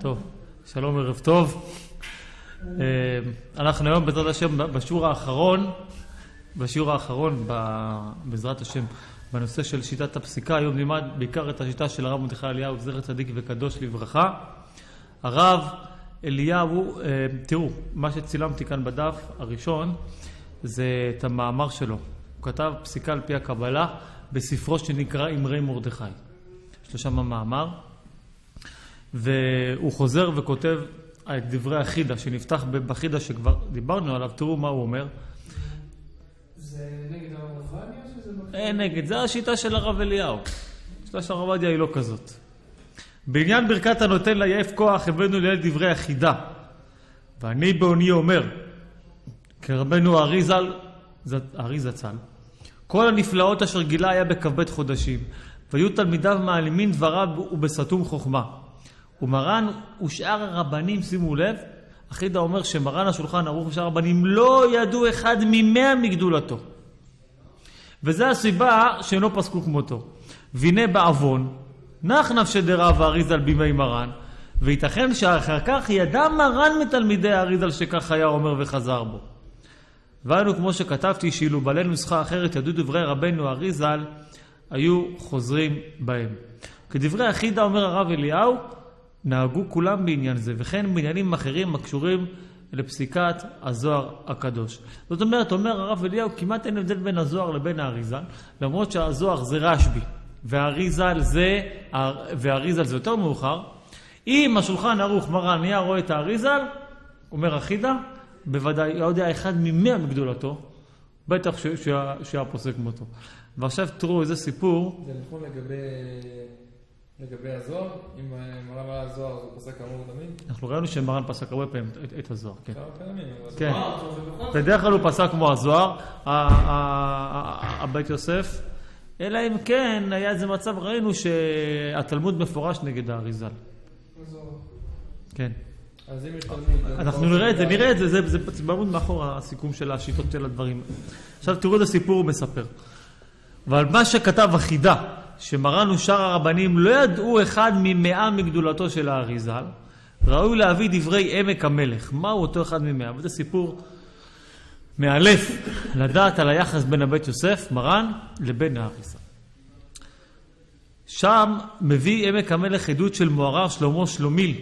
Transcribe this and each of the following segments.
טוב, שלום ערב טוב. אנחנו היום בעזרת השם בשיעור האחרון, בשיעור האחרון בעזרת השם בנושא של שיטת הפסיקה, היום נלמד בעיקר את השיטה של הרב מרדכי אליהו, זכר צדיק וקדוש לברכה. הרב אליהו, תראו, מה שצילמתי כאן בדף הראשון זה את המאמר שלו. הוא כתב פסיקה על פי הקבלה בספרו שנקרא אמרי מרדכי. יש לו שם מאמר. והוא חוזר וכותב את דברי החידה שנפתח בחידה שכבר דיברנו עליו, תראו מה הוא אומר. זה נגד הרב עובדיה או שזה... אין נגד, זה השיטה של הרב אליהו. השיטה של הרב עובדיה היא לא כזאת. בעניין ברכת הנותן ליעף כוח הבאנו ליד דברי החידה. ואני בעוני אומר, כרבנו האריזל, הארי זצ"ל, כל הנפלאות אשר גילה היה בכ"ב חודשים, והיו תלמידיו מעלימין דבריו ובסתום חוכמה. ומרן ושאר הרבנים, שימו לב, החידה אומר שמרן השולחן ערוך ושאר הרבנים לא ידעו אחד ממאה מגדולתו. וזו הסיבה שהם לא פסקו כמותו. והנה בעוון, נח נפשי דרב האריזל בימי מרן, וייתכן שאחר כך ידע מרן מתלמידי האריזל שכך היה אומר וחזר בו. והיינו כמו שכתבתי, שאילו בעלי נוסחה אחרת ידעו דברי רבנו האריזל, היו חוזרים בהם. כדברי החידה אומר הרב אליהו, נהגו כולם בעניין זה, וכן בעניינים אחרים הקשורים לפסיקת הזוהר הקדוש. זאת אומרת, אומר הרב אליהו, כמעט אין הבדל בין הזוהר לבין האריזל, למרות שהזוהר זה רשב"י, והאריזל זה, והאריזל זה יותר מאוחר. אם השולחן ערוך מרן היה רואה את האריזל, אומר החידה, בוודאי, היה יודע אחד ממאה מגדולתו, בטח שהיה פוסק מותו. ועכשיו תראו איזה סיפור. זה נכון לגבי... לגבי הזוהר, אם מרן ראה הזוהר אז הוא פסק כמוהו תמיד? אנחנו ראינו שמרן פסק הרבה פעמים את, הזוהר, כן. כמה פעמים, כן. זוהר, בדרך כלל הוא פסק כמו הזוהר, הבית יוסף, אלא אם כן היה איזה מצב, ראינו שהתלמוד מפורש נגד האריזל. כן. אז אם יש תלמיד... אנחנו נראה את זה, נראה את זה, זה, זה, זה בעמוד מאחור הסיכום של השיטות של הדברים. עכשיו תראו את הסיפור הוא מספר. ועל מה שכתב החידה, שמרן ושאר הרבנים לא ידעו אחד ממאה מגדולתו של האריזל, ראוי להביא דברי עמק המלך. מהו אותו אחד ממאה? וזה סיפור מאלף לדעת על היחס בין הבית יוסף, מרן, לבין האריזל. שם מביא עמק המלך עדות של מוהר"ר שלמה שלומיל,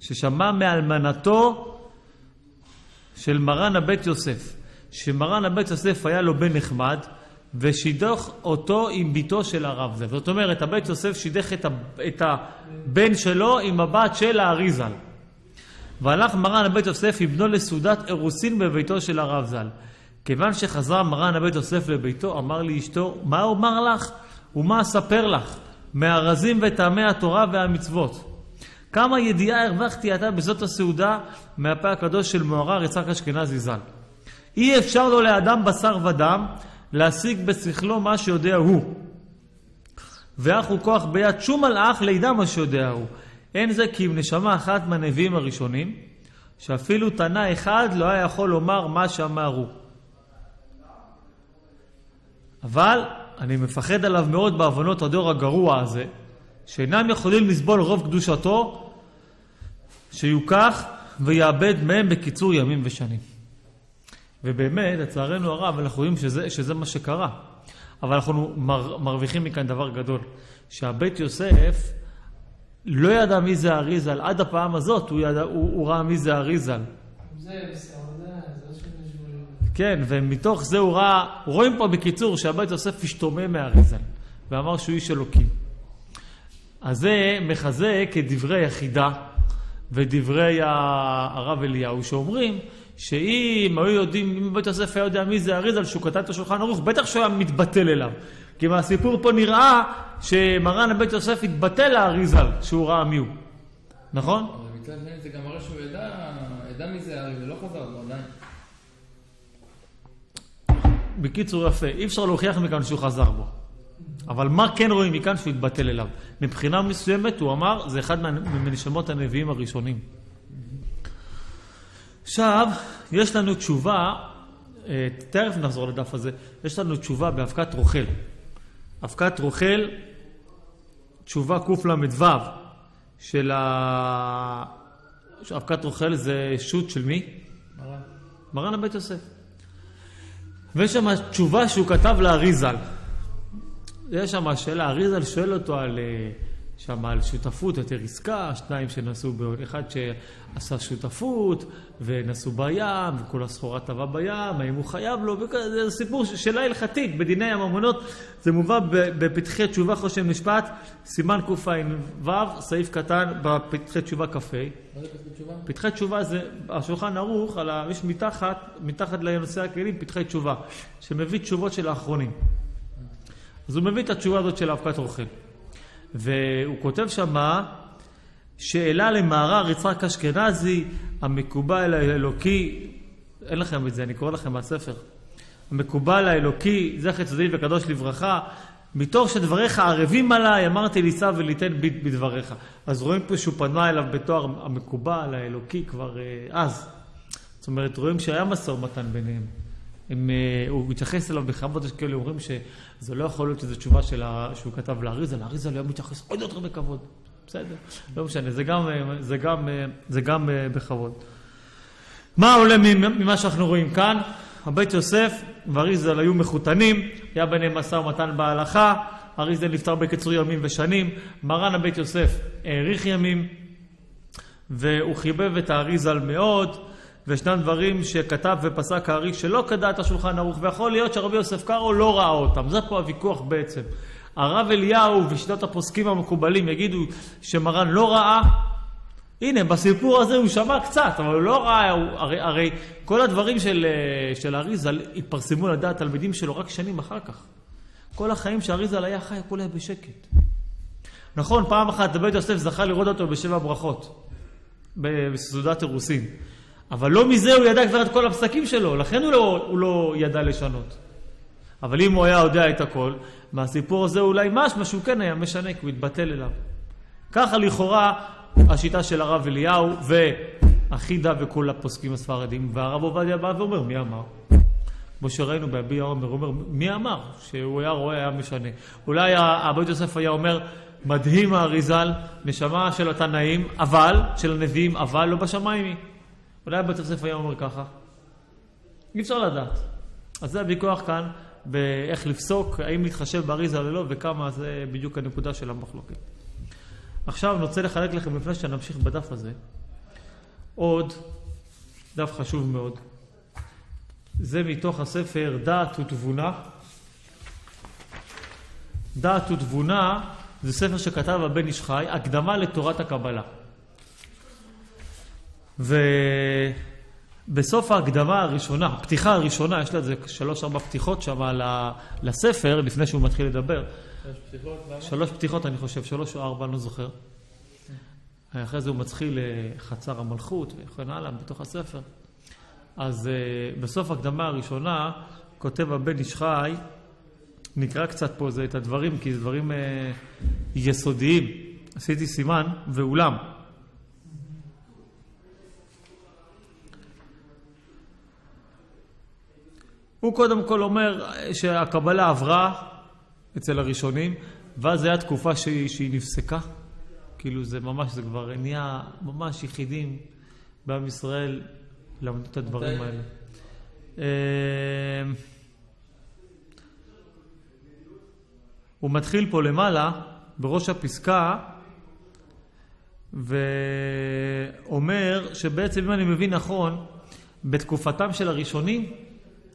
ששמע מאלמנתו של מרן הבית יוסף, שמרן הבית יוסף היה לו בן נחמד, ושידך אותו עם ביתו של הרב זה. זאת אומרת, הבית יוסף שידך את, ה- את הבן שלו עם הבת של האריזל. והלך מרן הבית יוסף עם בנו לסעודת אירוסין בביתו של הרב ז"ל. כיוון שחזר מרן הבית יוסף לביתו, אמר לאשתו, מה אומר לך ומה אספר לך מהרזים וטעמי התורה והמצוות? כמה ידיעה הרווחתי עתה בזאת הסעודה מהפה הקדוש של מוהר"ר יצחק אשכנזי ז"ל. אי אפשר לו לאדם בשר ודם להשיג בשכלו מה שיודע הוא. ואך הוא כוח ביד שום מלאך לידע מה שיודע הוא. אין זה כי אם נשמה אחת מהנביאים הראשונים, שאפילו תנא אחד לא היה יכול לומר מה שאמרו. אבל אני מפחד עליו מאוד בעוונות הדור הגרוע הזה, שאינם יכולים לסבול רוב קדושתו, שיוקח ויאבד מהם בקיצור ימים ושנים. ובאמת, לצערנו הרב, אנחנו רואים שזה, שזה מה שקרה. אבל אנחנו מר, מרוויחים מכאן דבר גדול, שהבית יוסף לא ידע מי זה האריזל, עד הפעם הזאת הוא, ידע, הוא, הוא ראה מי זה שני שבועים. כן, ומתוך זה הוא ראה, רואים פה בקיצור שהבית יוסף השתומם מהאריזל, ואמר שהוא איש אלוקים. אז זה מחזק את דברי החידה ודברי הרב אליהו, שאומרים שאם היו יודעים, אם בית יוסף היה יודע מי זה אריזל, שהוא כתב את השולחן ערוך, בטח שהוא היה מתבטל אליו. כי מהסיפור פה נראה שמרן הבית יוסף התבטל לאריזל, שהוא ראה מי הוא. נכון? אבל מצד שני זה גם מראה שהוא ידע, ידע מי זה הארי ולא חזר בו עדיין. בקיצור יפה, אי אפשר להוכיח מכאן שהוא חזר בו. אבל מה כן רואים מכאן שהוא התבטל אליו? מבחינה מסוימת הוא אמר, זה אחד מנשמות הנביאים הראשונים. עכשיו, יש לנו תשובה, אה, תכף נחזור לדף הזה, יש לנו תשובה באבקת רוכל. אבקת רוכל, תשובה קל"ו, של ה... אבקת רוכל זה שו"ת של מי? מרן. מרן הבית יוסף. ויש שם תשובה שהוא כתב לאריזל. יש שם שאלה, אריזל שואל אותו על, אה, שם על שותפות, יותר עסקה, שניים שנסעו, אחד שעשה שותפות ונסעו בים, וכל הסחורה טבעה בים, האם הוא חייב לו, זה סיפור, שאלה הלכתית בדיני הממונות, זה מובא בפתחי תשובה חושן משפט, סימן קע"ו, סעיף קטן, בפתחי תשובה כ"ה. מה זה פסקי תשובה? פתחי תשובה זה, השולחן ערוך, יש מתחת, מתחת לנושא הכלים, פתחי תשובה, שמביא תשובות של האחרונים. אז הוא מביא את התשובה הזאת של אבקת רוכל. והוא כותב שמה, שאלה למהר"ר יצחק אשכנזי, המקובל האלוקי, אין לכם את זה, אני קורא לכם מהספר. המקובל האלוקי, זכר צדיק וקדוש לברכה, מתוך שדבריך ערבים עליי, אמרתי לישא וליתן בי בדבריך. אז רואים פה שהוא פנה אליו בתואר המקובל, האלוקי, כבר אה, אז. זאת אומרת, רואים שהיה משא ומתן ביניהם. הם, אה, הוא התייחס אליו בכבוד, יש כאלה אומרים שזה לא יכול להיות שזו תשובה של ה... שהוא כתב לאריזה, לאריזה היה מתייחס עוד יותר בכבוד. בסדר, לא משנה, זה גם, אה, זה גם, אה, זה גם בכבוד. מה עולה ממה שאנחנו רואים כאן? הבית יוסף ואריזל היו מחותנים, היה ביניהם משא ומתן בהלכה, אריזל נפטר בקיצור ימים ושנים, מרן הבית יוסף האריך ימים, והוא חיבב את האריזל מאוד, וישנם דברים שכתב ופסק הארי שלא כדעת השולחן ערוך, ויכול להיות שרבי יוסף קארו לא ראה אותם, זה פה הוויכוח בעצם. הרב אליהו ושיטות הפוסקים המקובלים יגידו שמרן לא ראה, הנה, בסיפור הזה הוא שמע קצת, אבל הוא לא ראה, הוא, הרי, הרי כל הדברים של, אה, של אריזל התפרסמו לדעת התלמידים שלו רק שנים אחר כך. כל החיים שאריזל היה חי, הכל היה בשקט. נכון, פעם אחת בית יוסף זכה לראות אותו בשבע ברכות, בסעודת אירוסין. אבל לא מזה הוא ידע כבר את כל הפסקים שלו, לכן הוא לא, הוא לא ידע לשנות. אבל אם הוא היה יודע את הכל, מהסיפור הזה אולי משמע שהוא כן היה משנה, כי הוא התבטל אליו. ככה לכאורה השיטה של הרב אליהו ואחידה וכל הפוסקים הספרדים, והרב עובדיה בא ואומר, מי אמר? כמו שראינו בהביע עומר, הוא אומר, מי אמר שהוא היה רואה, היה משנה? אולי הבית יוסף היה אומר, מדהים האריזל, נשמה של התנאים, אבל, של הנביאים, אבל לא בשמיים היא. אולי הבית יוסף היה אומר ככה. אי אפשר לדעת. אז זה הוויכוח כאן באיך לפסוק, האם להתחשב באריזה או לא, וכמה זה בדיוק הנקודה של המחלוקת. עכשיו אני רוצה לחלק לכם, לפני שנמשיך בדף הזה, עוד דף חשוב מאוד. זה מתוך הספר דעת ותבונה. דעת ותבונה זה ספר שכתב הבן איש חי, הקדמה לתורת הקבלה. ובסוף ההקדמה הראשונה, הפתיחה הראשונה, יש לה איזה שלוש-ארבע פתיחות שם לספר, לפני שהוא מתחיל לדבר. יש פתיחות? למה? שלוש פתיחות, אני חושב, שלוש או ארבע, אני לא זוכר. אחרי זה הוא מתחיל לחצר המלכות וכן הלאה, בתוך הספר. אז uh, בסוף ההקדמה הראשונה כותב הבן איש חי, נקרא קצת פה זה את הדברים, כי זה דברים uh, יסודיים. עשיתי סימן ואולם. הוא קודם כל אומר שהקבלה עברה אצל הראשונים, ואז זו הייתה תקופה שהיא, שהיא נפסקה. כאילו זה ממש, זה כבר נהיה ממש יחידים בעם ישראל למדו את הדברים מתי? האלה. אה, הוא מתחיל פה למעלה, בראש הפסקה, ואומר שבעצם, אם אני מבין נכון, בתקופתם של הראשונים,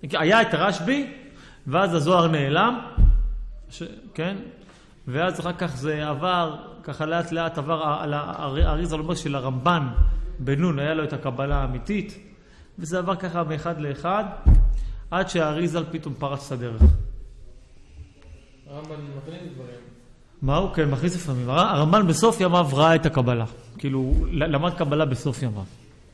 היה את הרשב"י, ואז הזוהר נעלם, ש... כן? ואז אחר כך זה עבר, ככה לאט לאט עבר על האריזה אומר של הרמב"ן בן נון, היה לו את הקבלה האמיתית, וזה עבר ככה מאחד לאחד, עד שהאריזל פתאום פרץ את הדרך. הרמב"ן מכניס דברים. מה הוא? כן, מכניס לפעמים. הר- הרמב"ן בסוף ימיו ראה את הקבלה. כאילו, למד קבלה בסוף ימיו.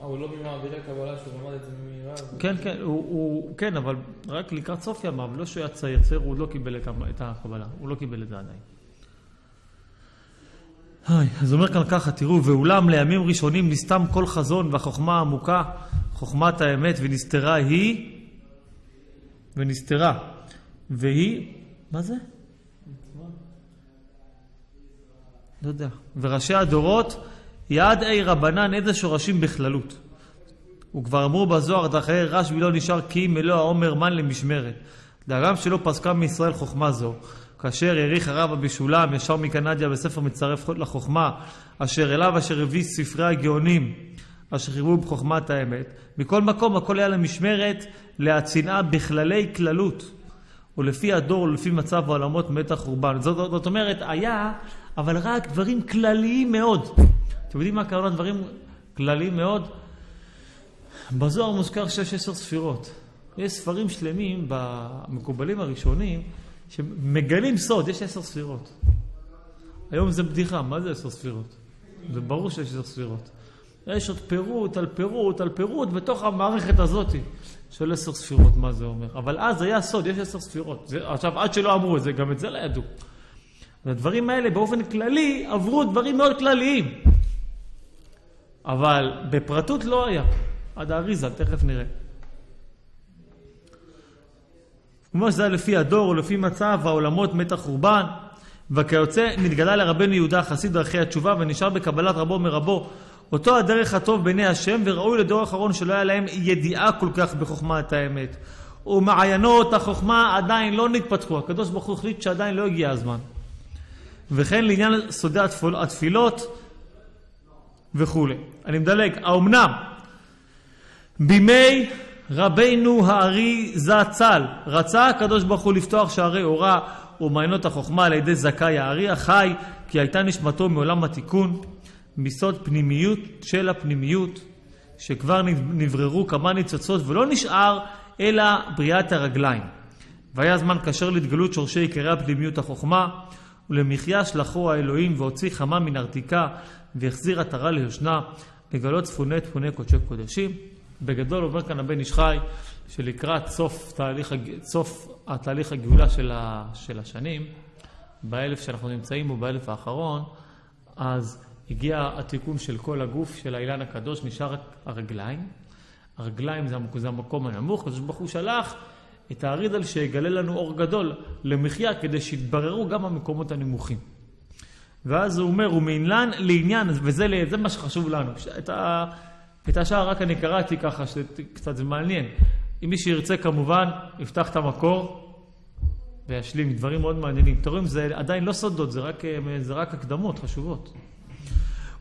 אה, הוא לא ממעבירי הקבלה שהוא למד את זה מרב? כן, כן, הוא, הוא, כן, אבל רק לקראת סוף ימיו, לא שהוא היה צעיר, צעיר, הוא לא קיבל את הקבלה, הוא לא קיבל את זה עדיין. היי, אז אומר כאן ככה, תראו, ואולם לימים ראשונים נסתם כל חזון והחוכמה העמוקה, חוכמת האמת, ונסתרה היא, ונסתרה, והיא, מה זה? לא יודע. וראשי הדורות, יעד אי רבנן איזה שורשים בכללות. וכבר אמרו בזוהר, דחיי רשב"י לא נשאר כי אם מלוא העומר מן למשמרת. דאגם שלא פסקה מישראל חוכמה זו, כאשר העריך הרב אבישולם ישר מקנדיה בספר מצרף לחוכמה, אשר אליו אשר הביא ספרי הגאונים, אשר חירבו בחוכמת האמת. מכל מקום הכל היה למשמרת להצנעה בכללי כללות, ולפי הדור ולפי מצב העולמות מת החורבן. זאת, זאת אומרת, היה, אבל רק דברים כלליים מאוד. אתם יודעים מה קרה לדברים כלליים מאוד? בזוהר מוזכר שש עשר ספירות. יש ספרים שלמים במקובלים הראשונים שמגלים סוד, יש עשר ספירות. היום זה בדיחה, מה זה עשר ספירות? זה ברור שיש עשר ספירות. יש עוד פירוט על פירוט על פירוט בתוך המערכת הזאת של עשר ספירות, מה זה אומר. אבל אז היה סוד, יש עשר ספירות. זה, עכשיו, עד שלא אמרו את זה, גם את זה לא ידעו. והדברים האלה באופן כללי עברו דברים מאוד כלליים. אבל בפרטות לא היה. עד האריזה, תכף נראה. כמו שזה היה לפי הדור ולפי מצב העולמות מת החורבן, וכיוצא נתגלה לרבנו יהודה חסיד דרכי התשובה ונשאר בקבלת רבו מרבו. אותו הדרך הטוב בעיני השם וראוי לדור האחרון שלא היה להם ידיעה כל כך בחוכמת האמת. ומעיינות החוכמה עדיין לא נתפתחו, הקדוש ברוך הוא החליט שעדיין לא הגיע הזמן. וכן לעניין סודי התפילות וכולי. אני מדלג, האומנם? בימי רבנו הארי זצ"ל. רצה הקדוש ברוך הוא לפתוח שערי אורה ומעיינות החוכמה על ידי זכאי הארי החי כי הייתה נשמתו מעולם התיקון מסוד פנימיות של הפנימיות שכבר נבררו כמה ניצוצות ולא נשאר אלא בריאת הרגליים. והיה זמן כאשר להתגלות שורשי עיקרי הפנימיות החוכמה ולמחיה שלחו האלוהים והוציא חמה מן ארתיקה והחזיר עטרה ליושנה לגלות צפוני תפוני קודשי קודשים בגדול אומר כאן הבן איש חי שלקראת סוף תהליך, סוף התהליך הגאולה של, ה, של השנים, באלף שאנחנו נמצאים בו, באלף האחרון, אז הגיע התיקון של כל הגוף של האילן הקדוש, נשאר רק הרגליים. הרגליים זה, המקום הנמוך, הקדוש ברוך הוא שלח את הארידל שיגלה לנו אור גדול למחיה כדי שיתבררו גם המקומות הנמוכים. ואז הוא אומר, הוא מעניין לעניין, וזה מה שחשוב לנו. את ה... את השאר רק אני קראתי ככה, שקצת זה מעניין. אם מי שירצה כמובן, יפתח את המקור וישלים דברים מאוד מעניינים. אתם רואים, זה עדיין לא סודות, זה רק, זה רק הקדמות חשובות.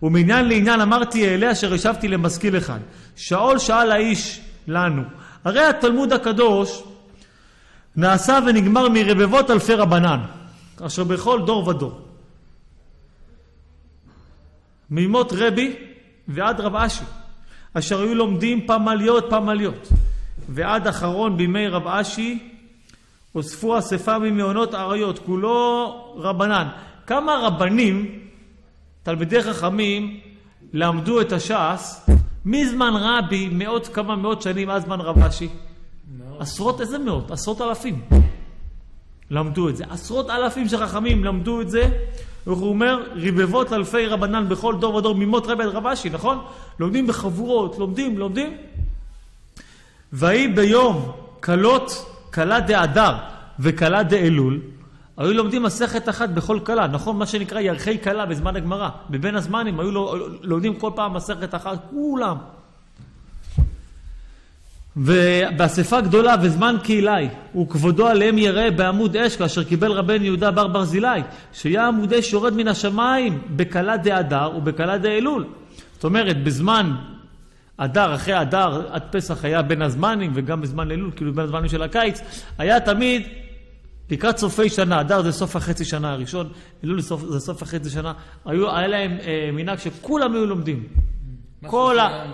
ומעניין לעניין אמרתי אליה אשר ישבתי למשכיל אחד. שאול שאל האיש לנו, הרי התלמוד הקדוש נעשה ונגמר מרבבות אלפי רבנן, אשר בכל דור ודור. מימות רבי ועד רב אשי. אשר היו לומדים פמליות פמליות. ועד אחרון בימי רב אשי אוספו אספה ממעונות אריות, כולו רבנן. כמה רבנים, תלמידי חכמים, למדו את הש"ס מזמן רבי, מאות כמה מאות שנים, עד זמן רב אשי? עשרות, איזה מאות? עשרות אלפים. למדו את זה. עשרות אלפים של חכמים למדו את זה הוא אומר, רבבות אלפי רבנן בכל דור ודור ממות רבי רבשי, נכון? לומדים בחבורות, לומדים, לומדים. ויהי ביום כלות, כלה דאדר וכלה דאלול, היו לומדים מסכת אחת בכל כלה, נכון? מה שנקרא ירחי כלה בזמן הגמרא. בבין הזמנים היו לומדים כל פעם מסכת אחת, כולם. ובאספה גדולה וזמן קהילי, וכבודו עליהם יראה בעמוד אש, כאשר קיבל רבן יהודה בר ברזילי, שיהיה עמוד אש יורד מן השמיים בקלה דאדר ובקלה דאלול. זאת אומרת, בזמן אדר, אחרי אדר, עד פסח היה בין הזמנים, וגם בזמן אלול, כאילו בין הזמנים של הקיץ, היה תמיד לקראת סופי שנה, אדר זה סוף החצי שנה הראשון, אלול זה סוף, זה סוף החצי שנה, היו, היה להם אה, מנהג שכולם היו לומדים. כל ה...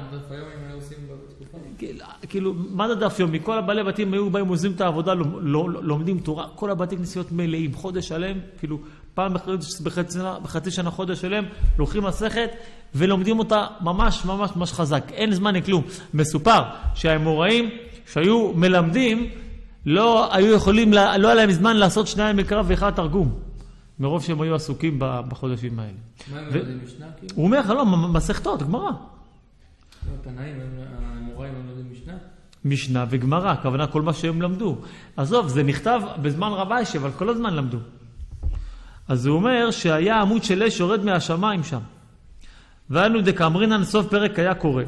כאילו, מה זה דף יומי? כל הבעלי בתים היו באים, עוזבים את העבודה, לומדים תורה, כל הבתי כנסיות מלאים, חודש שלם, כאילו, פעם בחצי בחצי שנה חודש שלם, לוקחים מסכת ולומדים אותה ממש ממש ממש חזק, אין זמן לכלום. מסופר שהאמוראים שהיו מלמדים, לא היו יכולים, לא היה להם זמן לעשות שניים מקרא ואחד תרגום. מרוב שהם היו עסוקים בחודשים האלה. מה הם לומדים משנה? כאילו? הוא אומר לך, לא, מסכתות, גמרא. התנאים, המוראים הם לומדים משנה? משנה וגמרא, הכוונה כל מה שהם למדו. עזוב, זה נכתב בזמן רב אשי, אבל כל הזמן למדו. אז הוא אומר שהיה עמוד של אש יורד מהשמיים שם. ואנו דקאמרינן סוף פרק היה קורא.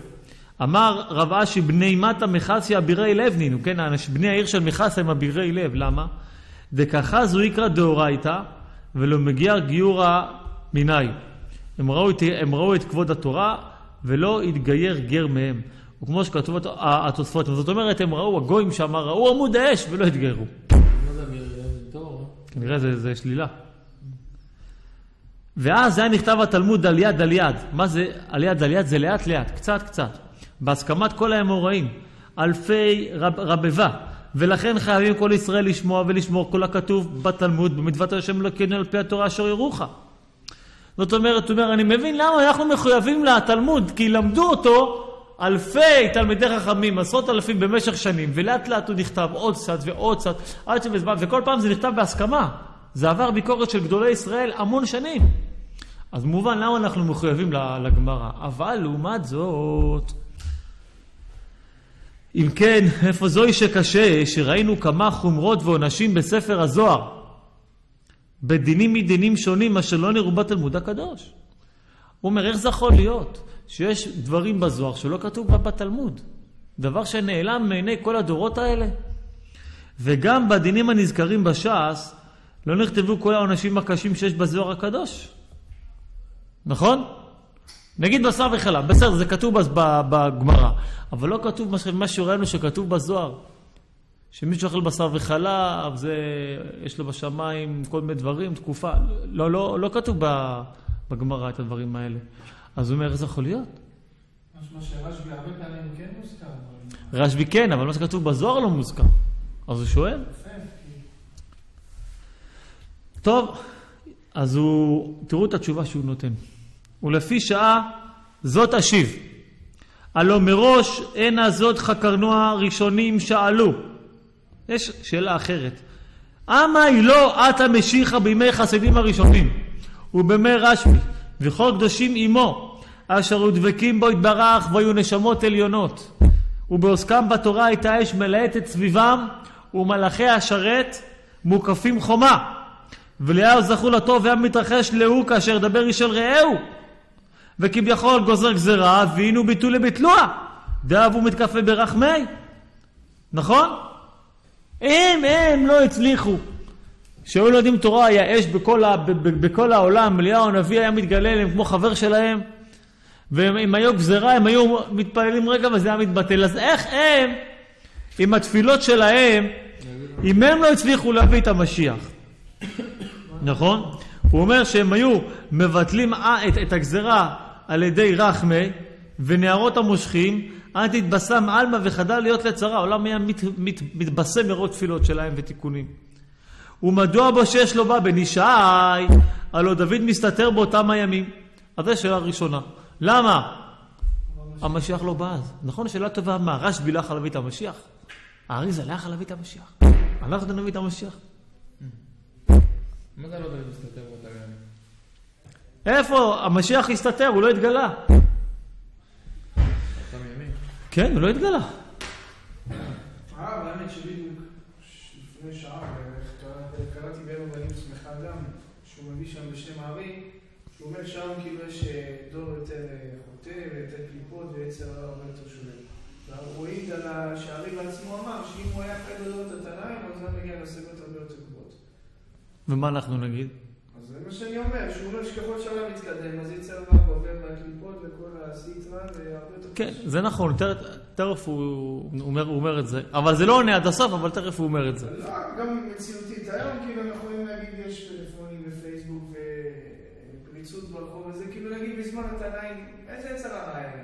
אמר רב אשי בני מטה מחסיה אבירי לב נינו, כן, בני העיר של מחסיה הם אבירי לב, למה? דככה זו יקרא דאורייתא ולא מגיע גיורא מיני. הם הם ראו את כבוד התורה ולא התגייר גר מהם. וכמו שכתוב התוספות, זאת אומרת, הם ראו, הגויים שם ראו עמוד האש ולא התגיירו. לב? טוב, כנראה זה, זה שלילה. ואז היה נכתב התלמוד על יד על יד. מה זה על יד על יד? זה לאט לאט, קצת קצת. בהסכמת כל האמוראים, אלפי רב, רבבה. ולכן חייבים כל ישראל לשמוע ולשמור כל הכתוב בתלמוד, במצוות השם אלוקינו על פי התורה אשר ירוך. זאת אומרת, הוא אומר, אני מבין למה אנחנו מחויבים לתלמוד, כי למדו אותו אלפי תלמידי חכמים, עשרות אלפים במשך שנים, ולאט לאט הוא נכתב עוד קצת ועוד קצת, עד שבזמן, וכל פעם זה נכתב בהסכמה. זה עבר ביקורת של גדולי ישראל המון שנים. אז מובן למה אנחנו מחויבים לגמרא. אבל לעומת זאת, אם כן, איפה זוהי שקשה, שראינו כמה חומרות ועונשים בספר הזוהר, בדינים מדינים שונים אשר לא נראו בתלמוד הקדוש. הוא אומר, איך זה יכול להיות שיש דברים בזוהר שלא כתוב בתלמוד? דבר שנעלם מעיני כל הדורות האלה? וגם בדינים הנזכרים בש"ס, לא נכתבו כל העונשים הקשים שיש בזוהר הקדוש. נכון? נגיד בשר וחלב, בסדר, זה כתוב בגמרא, אבל לא כתוב מה שראינו שכתוב בזוהר. שמישהו אוכל בשר וחלב, זה, יש לו בשמיים כל מיני דברים, תקופה. לא, לא, לא כתוב בגמרא את הדברים האלה. אז הוא אומר, איך זה יכול להיות? משמע שרשב"י הרבה פעמים כן מוזכר. רשב"י כן, אבל מה שכתוב בזוהר לא מוזכר. אז הוא שואל. טוב, אז הוא, תראו את התשובה שהוא נותן. ולפי שעה זאת אשיב. הלא מראש הנה זאת חקרנוע ראשונים שאלו. יש שאלה אחרת. אמה היא לא עתה משיחה בימי חסידים הראשונים, ובימי רשב"י, וכל קדושים עמו, אשר הוא דבקים בו יתברך, והיו נשמות עליונות. ובעוסקם בתורה הייתה אש מלהטת סביבם, ומלאכי השרת מוקפים חומה. וליהו זכו לטוב והיה מתרחש להוא כאשר ידבר איש אל רעהו. וכביכול גוזר גזרה, והנה ביטול לביטלוה. דאב הוא מתקפה ברחמי. נכון? הם, הם לא הצליחו. שהיו לומדים תורה היה אש בכל, ה, בכל העולם, אליהו הנביא היה מתגלה אליהם כמו חבר שלהם, ואם היו גזרה הם היו מתפללים רגע וזה היה מתבטל. אז איך הם, עם התפילות שלהם, אם הם לא הצליחו להביא את המשיח? נכון? הוא אומר שהם היו מבטלים את, את הגזרה על ידי רחמי ונערות המושכים, אל תתבשם עלמא וחדל להיות לצרה, העולם היה מת, מת, מתבשם מרוב תפילות שלהם ותיקונים. ומדוע בושש לא בא בן ישי? הלא דוד מסתתר באותם הימים. אז זו שאלה ראשונה. למה? המשיח לא בא אז. נכון, שאלה טובה, מה, רשב"י לא יכול להביא את המשיח? האריזה לא יכול להביא את המשיח. אנחנו נביא את המשיח. מה זה לא דוד מסתתר ימים? איפה? המשיח הסתתר, הוא לא התגלה. כן, הוא לא התגלה. הרב, האמת שבדיוק לפני שעה בערך קראתי בערב בנים שמחה גם, שהוא מביא שם בשם הארי, שהוא אומר שם כאילו יש אה, דור יותר אה, חוטא ויותר קליפות ויצר הרבה יותר שולל. והוא העיד על ה- שהארי בעצמו אמר שאם הוא היה חי בדורות התנאים, אז הוא מגיע להשגות הרבה יותר גבוהות. ומה אנחנו נגיד? אז זה מה שאני אומר, שהוא אומר שככל שהעולם מתקדם, אז יצר הרע עובר מהקליפות וכל הסיטרא והרבה יותר... כן, זה נכון, תכף- הוא הוא אומר, הוא את זה. אבל זה לא עונה עד הסוף, אבל תכף הוא אומר את זה. לא, גם מציאותית. היום כאילו הם יכולים להגיד יש טלפונים ופייסבוק ופריצות ברחוב הזה, כאילו להגיד בזמן התנאים, איזה יצר הרע האלה?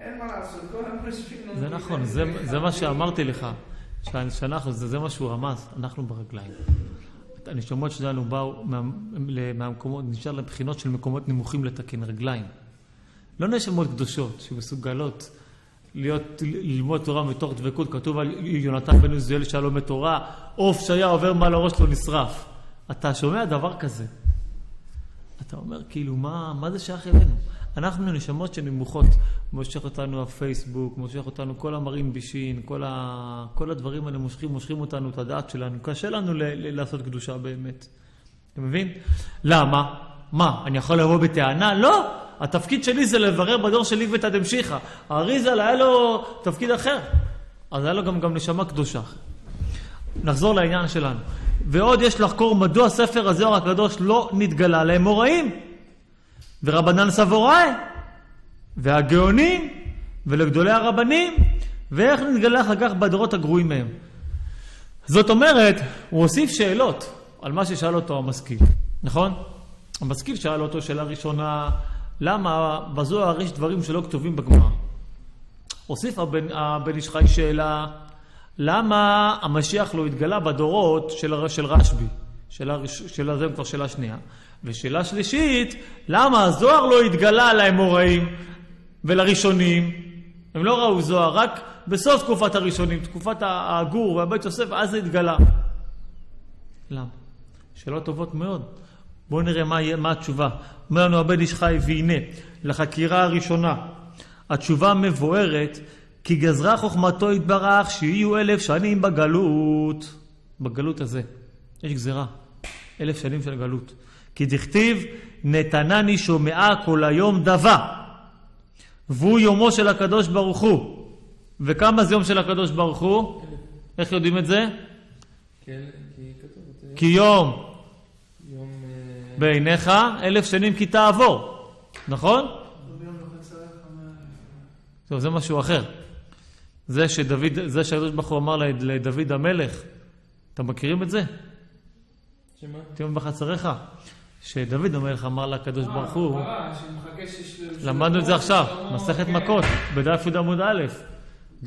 אין מה לעשות, כל היום יושבים זה. נכון, זה, מה שאמרתי לך, שאנחנו, זה, זה מה שהוא רמז, אנחנו ברגליים. הנשמות שלנו באו מה, מהמקומות, נשאר לבחינות של מקומות נמוכים לתקן רגליים. לא נשמות קדושות שמסוגלות להיות, ללמוד תורה מתוך דבקות, כתוב על יונתן בן עוזיאל שהיה לומד תורה, עוף שהיה עובר מעל הראש שלו נשרף. אתה שומע דבר כזה. אתה אומר, כאילו, מה, מה זה שייך אלינו? אנחנו נשמות שנמוכות. מושך אותנו הפייסבוק, מושך אותנו כל המראים בישין, כל, ה... כל הדברים האלה מושכים, מושכים אותנו את הדעת שלנו. קשה לנו ל... ל... לעשות קדושה באמת. אתה מבין? למה? מה, אני יכול לבוא בטענה? לא! התפקיד שלי זה לברר בדור של עקבתא דמשיחא. האריזל היה לו תפקיד אחר. אז היה לו גם, גם נשמה קדושה. נחזור לעניין שלנו. ועוד יש לחקור מדוע ספר הזוהר הקדוש לא נתגלה לאמוראים. ורבנן סבוראי, והגאונים, ולגדולי הרבנים, ואיך נתגלה אחר כך בדורות הגרועים מהם. זאת אומרת, הוא הוסיף שאלות על מה ששאל אותו המשכיל, נכון? המשכיל שאל אותו שאלה ראשונה, למה בזוהר יש דברים שלא כתובים בגמרא? הוסיף הבן, הבן איש חי שאלה, למה המשיח לא התגלה בדורות של, של רשב"י? שאלה, שאלה זה כבר שאלה שנייה. ושאלה שלישית, למה הזוהר לא התגלה לאמוראים ולראשונים? הם לא ראו זוהר, רק בסוף תקופת הראשונים, תקופת הגור והבית יוסף, אז זה התגלה. למה? שאלות טובות מאוד. בואו נראה מה, מה התשובה. אומר לנו הבן איש חי, והנה, לחקירה הראשונה, התשובה מבוארת, כי גזרה חוכמתו יתברך שיהיו אלף שנים בגלות. בגלות הזה. יש גזרה. אלף שנים של גלות. כי דכתיב, נתנני שומעה כל היום דבה. והוא יומו של הקדוש ברוך הוא. וכמה זה יום של הקדוש ברוך הוא? איך יודעים את זה? כן, כי יום יום... אה, בעיניך אלף שנים כי תעבור, נכון? טוב, זה משהו אחר. זה שדוד, זה שהקדוש ברוך הוא אמר לד- לדוד המלך, אתם מכירים את זה? שמה? תהיו בחצריך. שדוד המלך אמר לקדוש ברוך הוא, שיש- למדנו את זה עכשיו, מסכת כן. מכות, בדף י' עמוד א'.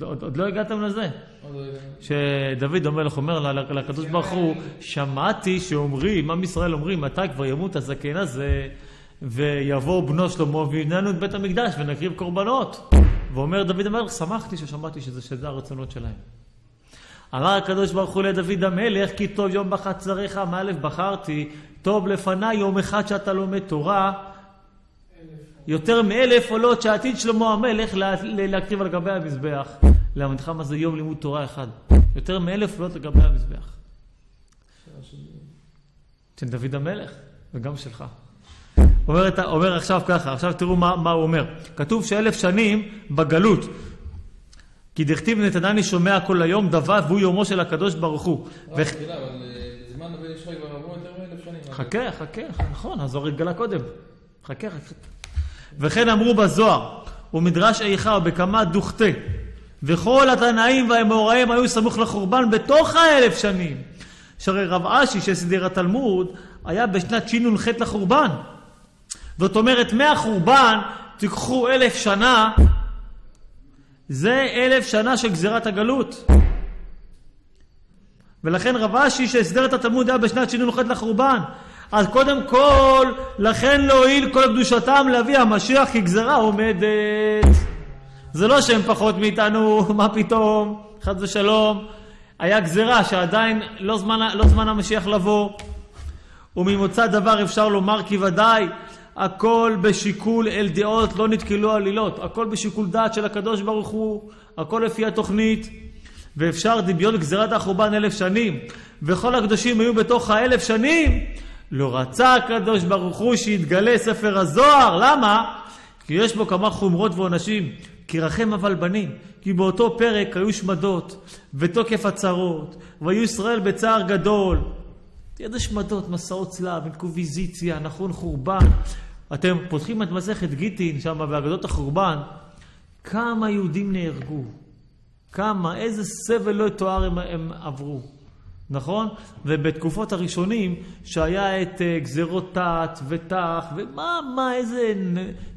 עוד, לא הגעתם לזה. לא. שדוד המלך אומר לקדוש ברוך הוא, שמעתי שאומרים, עם ישראל אומרים, מתי כבר ימות הזקן הזה, ויבוא בנו שלמה ויבננו את בית המקדש ונקריב קורבנות. ואומר דוד המלך, שמחתי ששמעתי שזה, שזה הרצונות שלהם. אמר הקדוש ברוך הוא לדוד המלך, כי טוב יום בחצריך, מאלף בחרתי, טוב לפניי יום אחד שאתה לומד תורה, יותר מאלף עולות שעתיד שלמה המלך לה- לה- להקריב על גבי המזבח. להעמדך מה זה יום לימוד תורה אחד. יותר מאלף עולות לגבי המזבח. של דוד המלך, וגם שלך. אומר, את אומר עכשיו ככה, עכשיו תראו מה, מה הוא אומר. כתוב שאלף שנים בגלות. כי דכתיב נתנני שומע כל היום דבר והוא יומו של הקדוש ברוך הוא. אה, בזמן הבן איש חי כבר עברו יותר מאלף שנים. חכה, חכה, נכון, הזוהר התגלה קודם. חכה, חכה. וכן אמרו בזוהר, ומדרש איכה ובקמה דוכתה, וכל התנאים והאמוראים היו סמוך לחורבן בתוך האלף שנים. שהרי רב אשי שסידר התלמוד היה בשנת שנ"ח לחורבן. זאת אומרת, מהחורבן תיקחו אלף שנה, זה אלף שנה של גזירת הגלות. ולכן רב אשי שהסדר את התלמוד היה בשנת שנ"ח לחורבן. אז קודם כל, לכן לא הועיל כל קדושתם להביא המשיח כגזרה עומדת. זה לא שהם פחות מאיתנו, מה פתאום, חס ושלום. היה גזרה שעדיין לא זמן, לא זמן המשיח לבוא. וממוצא דבר אפשר לומר כי ודאי הכל בשיקול אל דעות לא נתקלו עלילות, הכל בשיקול דעת של הקדוש ברוך הוא, הכל לפי התוכנית. ואפשר דמיון גזירת החורבן אלף שנים, וכל הקדושים היו בתוך האלף שנים, לא רצה הקדוש ברוך הוא שיתגלה ספר הזוהר, למה? כי יש בו כמה חומרות ועונשים, כי רחם אבל בנים, כי באותו פרק היו שמדות, ותוקף הצרות, והיו ישראל בצער גדול. איזה שמדות, מסעות צלב, אינקוויזיציה, נכון חורבן. אתם פותחים את מסכת גיטין שם באגדות החורבן, כמה יהודים נהרגו, כמה, איזה סבל לא יתואר הם, הם עברו, נכון? ובתקופות הראשונים, שהיה את uh, גזירות תת ותח, ומה, מה, איזה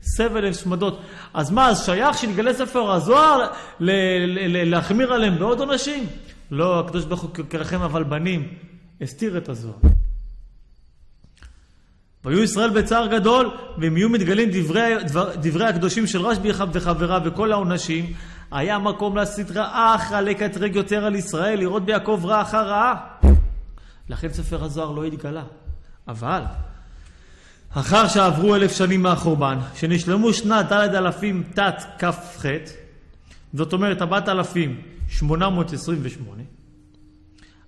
סבל ושמדות. אז מה, אז שייך שנגלה ספר הזוהר ל- ל- ל- להחמיר עליהם בעוד עונשים? לא, הקדוש ברוך הוא כרחם אבל בנים, הסתיר את הזוהר. והיו ישראל בצער גדול, ואם יהיו מתגלים דברי, דבר, דברי הקדושים של רשב"י וחבריו וכל העונשים, היה מקום להסית רעה אחרא לקטרג יותר על ישראל, לראות ביעקב רע אחר רעה. לכן ספר הזוהר לא התגלה. אבל, אחר שעברו אלף שנים מהחורבן, שנשלמו שנת ד' אלפים תכ"ח, זאת אומרת, ארבעת אלפים שמונה מאות עשרים ושמונה,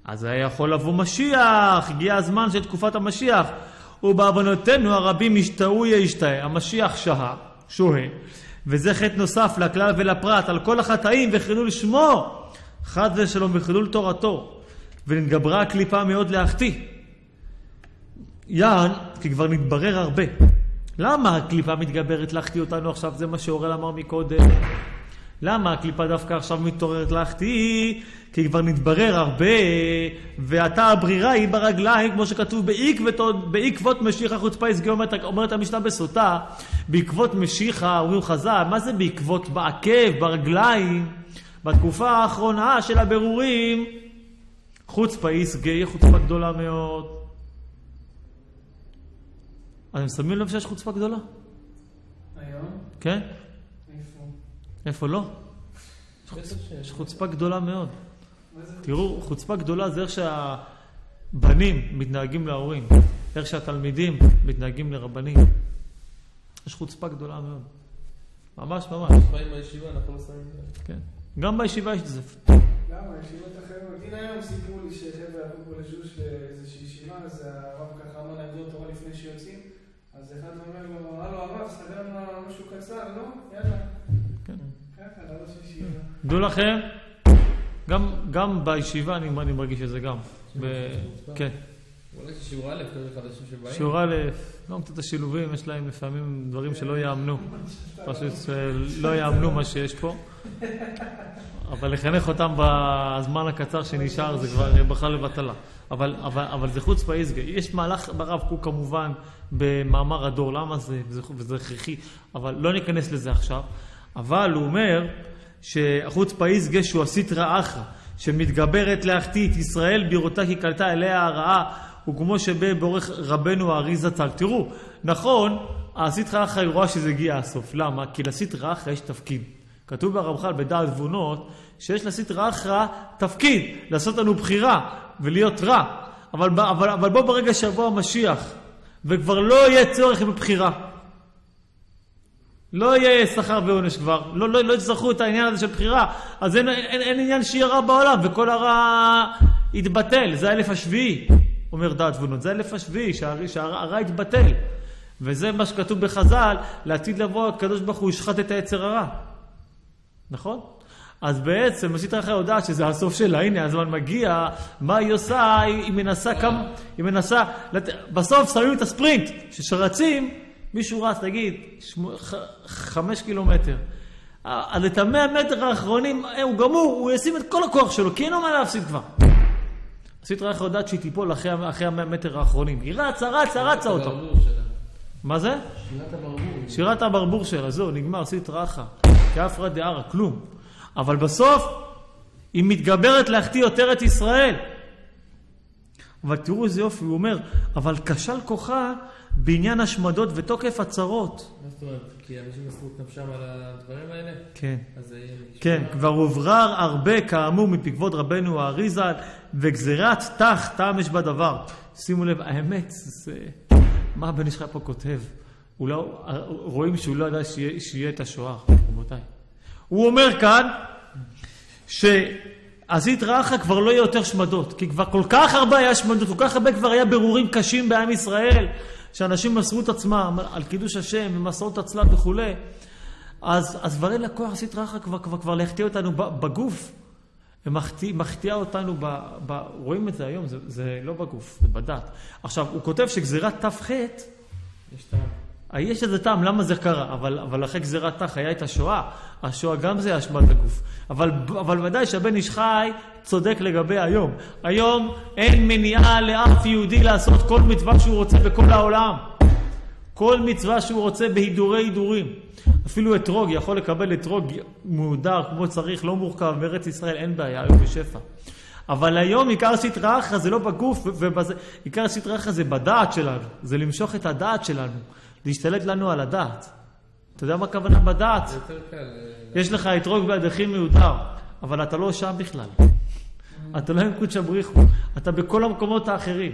אז היה יכול לבוא משיח, הגיע הזמן של תקופת המשיח. ובעוונותינו הרבים השתהו ישתאה, המשיח שהה, שוהה, וזה חטא נוסף לכלל ולפרט, על כל החטאים וחילול שמו, חס ושלום וחילול תורתו, ונתגברה הקליפה מאוד להחטיא. יען, כי כבר נתברר הרבה. למה הקליפה מתגברת להחטיא אותנו עכשיו? זה מה שאורל אמר מקודם. למה הקליפה דווקא עכשיו מתעוררת להחטיא? כי כבר נתברר הרבה, ועתה הברירה היא ברגליים, כמו שכתוב, בעקבות, בעקבות משיחה חוצפה יסגר, אומרת, אומרת המשנה בסוטה, בעקבות משיחה, אומרים חז"ל, מה זה בעקבות? בעקב, ברגליים, בתקופה האחרונה של הבירורים, חוצפה יסגי, חוצפה גדולה מאוד. אתם שמים לב שיש חוצפה גדולה? היום? כן? איפה? לא? יש חוצפה גדולה מאוד. זה? תראו, חוצפה גדולה זה איך שהבנים מתנהגים להורים, איך שהתלמידים מתנהגים לרבנים. יש חוצפה גדולה מאוד. ממש ממש, באים בישיבה, אנחנו לא שמים לב. כן. גם בישיבה יש זפת. למה? ישיבות אחרות. הנה היום סיפרו לי שחבר'ה הלכו פה לז'וש לאיזושהי ישיבה, אז הרב ככה אמר להם דבר תורה לפני שיוצאים, אז אחד אומר לו, אמר לו הרב, סגרנו משהו קצר, לא? יאללה. כן. דעו לכם, גם, גם בישיבה אני, אני מרגיש את זה גם. ב... כן. אולי ששיעור א', כאלה חדשים שבאים. שיעור א', גם קצת השילובים, יש להם לפעמים דברים שלא יאמנו. פשוט לא יאמנו מה שיש פה. אבל לחנך אותם בזמן הקצר שנשאר זה כבר בכלל לבטלה. אבל, אבל, אבל זה חוץ פאיזגה. יש מהלך ברב קוק כמובן במאמר הדור, למה זה, וזה הכרחי, אבל לא ניכנס לזה עכשיו. אבל הוא אומר שחוץ פאיזגה שהוא הסטרא אחרא, שמתגברת להחטיא את ישראל בראותה כי קלטה אליה הרעה, וכמו שבאורך רבנו הארי זצ"ל. תראו, נכון, הסטרא אחרא היא רואה שזה הגיע הסוף. למה? כי לסטרא אחרא יש תפקיד. כתוב ברמח"ל בדעת תבונות, שיש לסטרא אחרא תפקיד, לעשות לנו בחירה ולהיות רע. אבל, אבל, אבל בוא ברגע שיבוא המשיח, וכבר לא יהיה צורך בבחירה. לא יהיה שכר ועונש כבר, לא, לא, לא יצטרכו את העניין הזה של בחירה, אז אין, אין, אין עניין שיהיה רע בעולם, וכל הרע יתבטל, זה האלף השביעי, אומר דעת תבונות, זה האלף השביעי, שהרע, שהרע יתבטל. וזה מה שכתוב בחז"ל, לעתיד לבוא הקדוש ברוך הוא ישחט את היצר הרע. נכון? אז בעצם מסית רחה יודעת שזה הסוף שלה, הנה הזמן מגיע, מה היא עושה? היא, היא מנסה כמה, היא מנסה, לת... בסוף שמים את הספרינט, שרצים, מישהו רץ, נגיד, שמו, ח, חמש קילומטר. אז את המאה מטר האחרונים, אה, הוא גמור, הוא ישים את כל הכוח שלו, כי אין לו מה להפסיד כבר. מסית רחה יודעת שהיא תיפול אחרי, אחרי המאה מטר האחרונים. היא רצה, רצה, רצה אותו. מה זה? שירת הברבור. שירת הברבור שלה, זהו, נגמר, סטרא אחא. כאפרא דערא, כלום. אבל בסוף, היא מתגברת להחטיא יותר את ישראל. אבל תראו איזה יופי, הוא אומר, אבל כשל כוחה בעניין השמדות ותוקף הצרות. מה זאת אומרת? כי אנשים מסרו את נפשם על הדברים האלה? כן. אז. כן, כבר הוברר הרבה כאמור מפקבות רבנו האריזה, וגזירת תח טעם יש בדבר. שימו לב, האמת, זה... מה הבן איש חי פה כותב? הוא לא, רואים שהוא לא ידע שיהיה, שיהיה את השואה, רבותיי. הוא אומר כאן שהסטרא אחרא כבר לא יהיה יותר שמדות, כי כבר כל כך הרבה היה שמדות, כל כך הרבה כבר היה ברורים קשים בעם ישראל, שאנשים מסרו את עצמם על קידוש השם ומסעות הצלב וכולי, אז, אז כבר אין הסטרא אחרא כבר, כבר, כבר להחטיא אותנו בגוף. ומחטיא מחטיא אותנו, ב, ב, רואים את זה היום, זה, זה לא בגוף, זה בדת. עכשיו, הוא כותב שגזירת ת"ח, יש טעם. יש איזה טעם למה זה קרה, אבל, אבל אחרי גזירת ת"ח היה את השואה, השואה גם זה אשמת הגוף. אבל, אבל ודאי שהבן איש חי צודק לגבי היום. היום אין מניעה לאף יהודי לעשות כל מצווה שהוא רוצה בכל העולם. כל מצווה שהוא רוצה בהידורי הידורים. אפילו אתרוג יכול לקבל אתרוג מהודר כמו צריך, לא מורכב, בארץ ישראל אין בעיה, היום בשפע. אבל היום עיקר אחרא זה לא בגוף, ובזה, עיקר אחרא זה בדעת שלנו, זה למשוך את הדעת שלנו, להשתלט לנו על הדעת. אתה יודע מה הכוונה בדעת? אה, יש לך אתרוג בידיכם מיותר, אבל אתה לא שם בכלל. אתה לא עם קודשא בריחו, אתה בכל המקומות האחרים.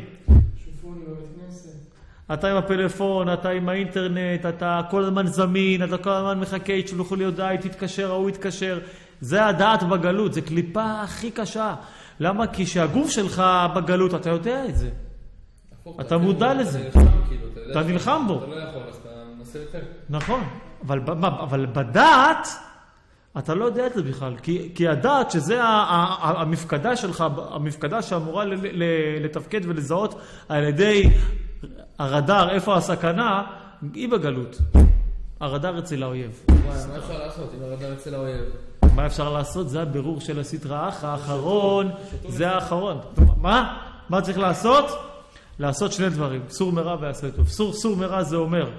אתה עם הפלאפון, אתה עם האינטרנט, אתה כל הזמן זמין, אתה כל הזמן מחכה, תשלחו לי הודעה, תתקשר, ההוא יתקשר. זה הדעת בגלות, זה קליפה הכי קשה. למה? כי שהגוף שלך בגלות, אתה יודע את זה. אתה מודע לזה. אתה נלחם, כאילו, אתה נלחם בו. אתה לא יכול, אז אתה מנסה יותר. נכון, אבל, בדעת, אתה לא יודע את זה בכלל, כי, כי הדעת, שזה המפקדה שלך, המפקדה שאמורה ל, ל, לתפקד ולזהות על ידי הרדאר איפה הסכנה, היא בגלות. הרדאר אצל האויב. וואי, מה אפשר לעשות אם הרדאר אצל האויב? מה אפשר לעשות? זה הבירור של הסטרא אחא האחרון, זה האחרון. מה? מה צריך לעשות? לעשות שני דברים, סור מרע ועשה טוב. סור, סור מרע זה אומר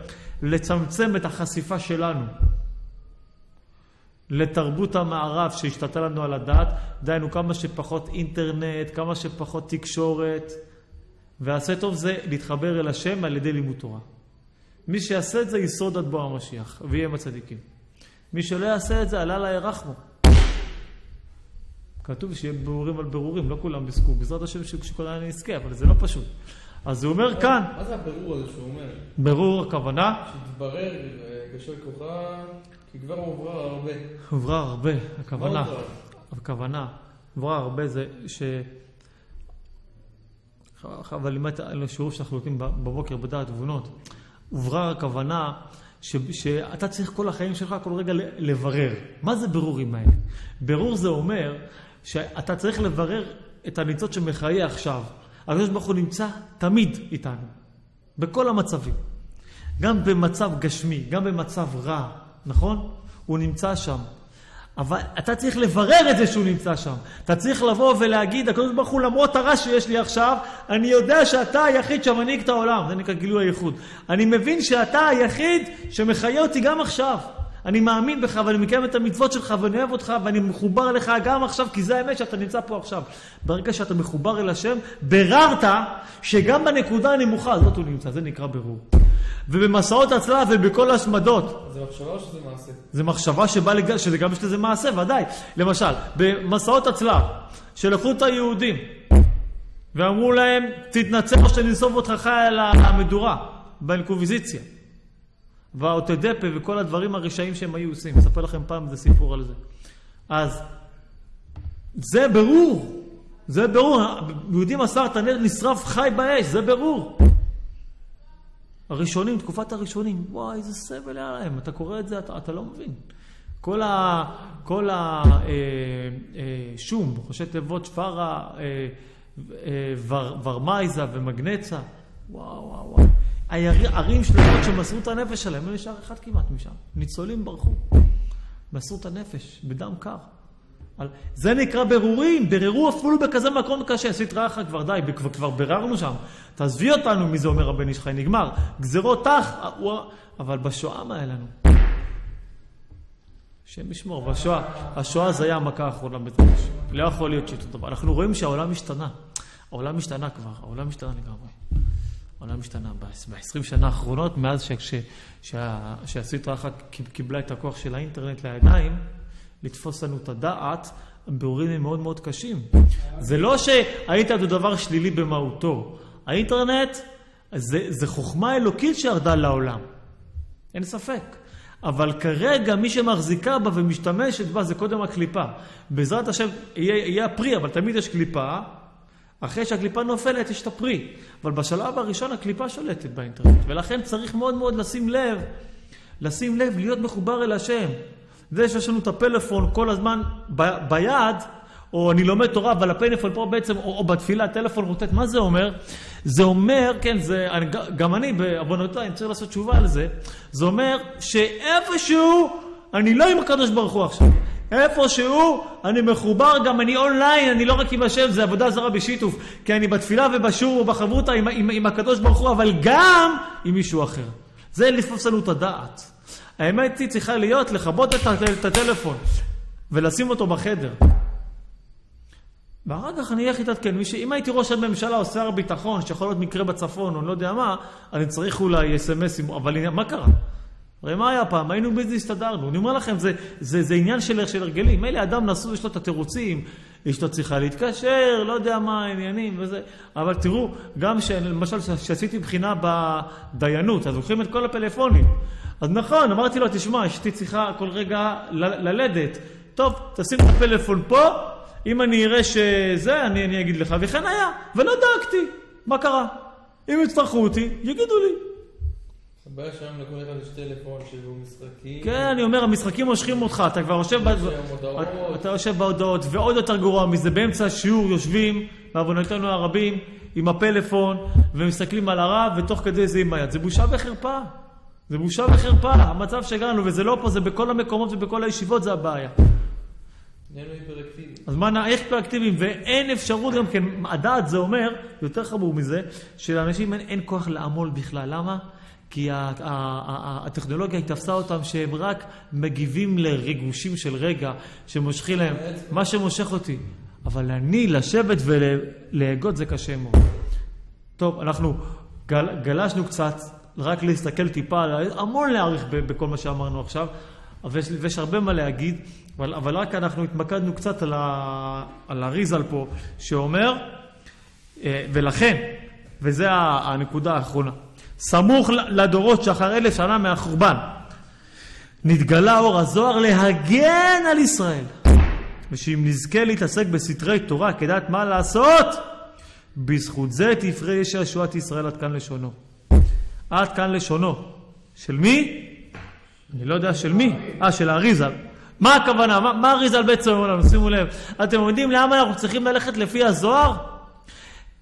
לצמצם את החשיפה שלנו לתרבות המערב שהשתתה לנו על הדעת, דהיינו כמה שפחות אינטרנט, כמה שפחות תקשורת, ועשה טוב זה להתחבר אל השם על ידי לימוד תורה. מי שיעשה את זה יסוד עד בוא המשיח, ויהיה עם הצדיקים. מי שלא יעשה את זה, עלה לה ירחמו. כתוב שיהיה ברורים על ברורים, לא כולם יזכו. בעזרת השם ש- שכולנו נזכה, אבל זה לא פשוט. אז הוא אומר כאן, מה זה הבירור הזה שהוא אומר? ברור הכוונה, שהתברר וגשר כוחה, כי כבר הוברר הרבה. הוברר הרבה, הכוונה? הכוונה, הוברר הרבה זה ש... אבל לימדת על השיעור שאנחנו לומדים בבוקר בדעת תבונות. הוברר הכוונה ש... שאתה צריך כל החיים שלך כל רגע לברר. מה זה ברורים האלה? ברור זה אומר שאתה צריך לברר את הניצוץ שמחיה עכשיו. הקדוש ברוך הוא נמצא תמיד איתנו, בכל המצבים. גם במצב גשמי, גם במצב רע, נכון? הוא נמצא שם. אבל אתה צריך לברר את זה שהוא נמצא שם. אתה צריך לבוא ולהגיד, הקדוש ברוך הוא, למרות הרע שיש לי עכשיו, אני יודע שאתה היחיד שמנהיג את העולם. זה נקרא גילוי הייחוד. אני מבין שאתה היחיד שמחיה אותי גם עכשיו. אני מאמין בך ואני מקיים את המצוות שלך ואני אוהב אותך ואני מחובר אליך גם עכשיו, כי זה האמת שאתה נמצא פה עכשיו. ברגע שאתה מחובר אל השם, ביררת שגם בנקודה הנמוכה הזאת הוא נמצא. זה נקרא בירור. ובמסעות הצלב ובכל השמדות, זה מחשבה או שזה מעשה? זה מחשבה שבאה לגל, שזה גם יש לזה מעשה, ודאי. למשל, במסעות הצלב, שלקחו את היהודים, ואמרו להם, תתנצל או שננשוף אותך חי על המדורה, באינקוויזיציה. והאוטודפה וכל הדברים הרשעים שהם היו עושים. אספר לכם פעם איזה סיפור על זה. אז, זה ברור. זה ברור. יהודי מסר את הנר נשרף חי באש, זה ברור. הראשונים, תקופת הראשונים, וואי, איזה סבל היה להם. אתה קורא את זה, אתה, אתה לא מבין. כל ה... כל ה... אה, אה, ראשי תיבות שפרה, אה, אה, ור, ורמייזה ומגנצה, וואו, וואו, וואו. ערים שלמות שמסרו את הנפש שלהם, לא נשאר אחד כמעט משם. ניצולים ברחו. מסרו את הנפש, בדם קר. על... זה נקרא ברורים, בררו אפילו בכזה מקום קשה. עשית רעך כבר די, כבר, כבר ביררנו שם. תעזבי אותנו, מי זה אומר הבן איש חי, נגמר. גזרות תח, אבל בשואה מה היה לנו? השם ישמור, בשואה, השואה זה היה המכה האחרונה בעצם. לא יכול להיות שאותו דבר. אנחנו רואים שהעולם השתנה. העולם השתנה כבר, העולם השתנה לגמרי. העולם השתנה ב-20 שנה האחרונות, מאז ש- אחת קיבלה את הכוח של האינטרנט לידיים, לתפוס לנו את הדעת, הבירורים הם מאוד מאוד קשים. זה לא שהאינטרנט הוא דבר שלילי במהותו. האינטרנט זה, זה חוכמה אלוקית שירדה לעולם. אין ספק. אבל כרגע מי שמחזיקה בה ומשתמשת בה זה קודם הקליפה. בעזרת השם יהיה, יהיה הפרי, אבל תמיד יש קליפה. אחרי שהקליפה נופלת יש את הפרי. אבל בשלב הראשון הקליפה שולטת באינטרנט. ולכן צריך מאוד מאוד לשים לב, לשים לב, להיות מחובר אל השם. זה שיש לנו את הפלאפון כל הזמן ב, ביד, או אני לומד תורה, אבל הפלאפון פה בעצם, או, או בתפילה הטלפון רוטט, מה זה אומר? זה אומר, כן, זה, אני, גם אני בעוונותיי, אני צריך לעשות תשובה על זה, זה אומר שאיפשהו אני לא עם הקדוש ברוך הוא עכשיו. איפשהו אני מחובר, גם אני אונליין, אני לא רק עם השם, זה עבודה זרה בשיתוף, כי אני בתפילה ובשיעור ובחברותא עם, עם, עם הקדוש ברוך הוא, אבל גם עם מישהו אחר. זה לתפוס לנו את הדעת. האמת היא צריכה להיות לכבות את, הטל, את הטלפון ולשים אותו בחדר. ואחר כך אני איך להתעדכן. אם הייתי ראש הממשלה או שר ביטחון, שיכול להיות מקרה בצפון או אני לא יודע מה, אני צריך אולי אס.אם.אסים, אבל מה קרה? הרי מה היה פעם? היינו בזה הסתדרנו. אני אומר לכם, זה, זה, זה עניין של, של הרגלים. מילא אדם נשוי, יש לו את התירוצים, אשתו צריכה להתקשר, לא יודע מה העניינים וזה. אבל תראו, גם ש... למשל כשעשיתי בחינה בדיינות, אז לוקחים את כל הפלאפונים. אז נכון, אמרתי לו, תשמע, אשתי צריכה כל רגע ל- ללדת. טוב, תשים את הפלאפון פה, אם אני אראה שזה, אני, אני אגיד לך, וכן היה, ולא דאגתי. מה קרה? אם יצטרכו אותי, יגידו לי. הבעיה שהיום לכל אחד יש טלפון שבו משחקים. כן, אני אומר, המשחקים מושכים אותך, אתה כבר יושב... ב- יש היום הודעות. אתה יושב בהודעות, ועוד יותר גרוע מזה, באמצע השיעור יושבים, בעוונותינו הרבים, עם הפלאפון, ומסתכלים על הרב, ותוך כדי זה עם היד. זה בושה וחרפה. זה בושה וחרפה, המצב שהגענו, וזה לא פה, זה בכל המקומות ובכל הישיבות, זה הבעיה. אז מה, איך פרקטיביים? ואין אפשרות גם כן, הדעת זה אומר, יותר חמור מזה, שלאנשים אין, אין כוח לעמול בכלל. למה? כי הטכנולוגיה תפסה אותם שהם רק מגיבים לריגושים של רגע, שמושכים להם, מה שמושך אותי. אבל אני, לשבת ולהגות זה קשה מאוד. טוב, אנחנו גל, גלשנו קצת, רק להסתכל טיפה, המון להעריך בכל מה שאמרנו עכשיו, אבל יש, ויש הרבה מה להגיד, אבל, אבל רק אנחנו התמקדנו קצת על, ה, על הריזל פה, שאומר, אה, ולכן, וזו הנקודה האחרונה, סמוך לדורות שאחר אלף שנה מהחורבן, נתגלה אור הזוהר להגן על ישראל, ושאם נזכה להתעסק בסתרי תורה כדעת מה לעשות, בזכות זה תפרה יש ישועת ישראל עד כאן לשונו. עד כאן לשונו. של מי? אני לא יודע של מי. אה, של האריזל. מה הכוונה? מה, מה האריזל בעצם אומר לנו? שימו לב. אתם יודעים למה אנחנו צריכים ללכת לפי הזוהר?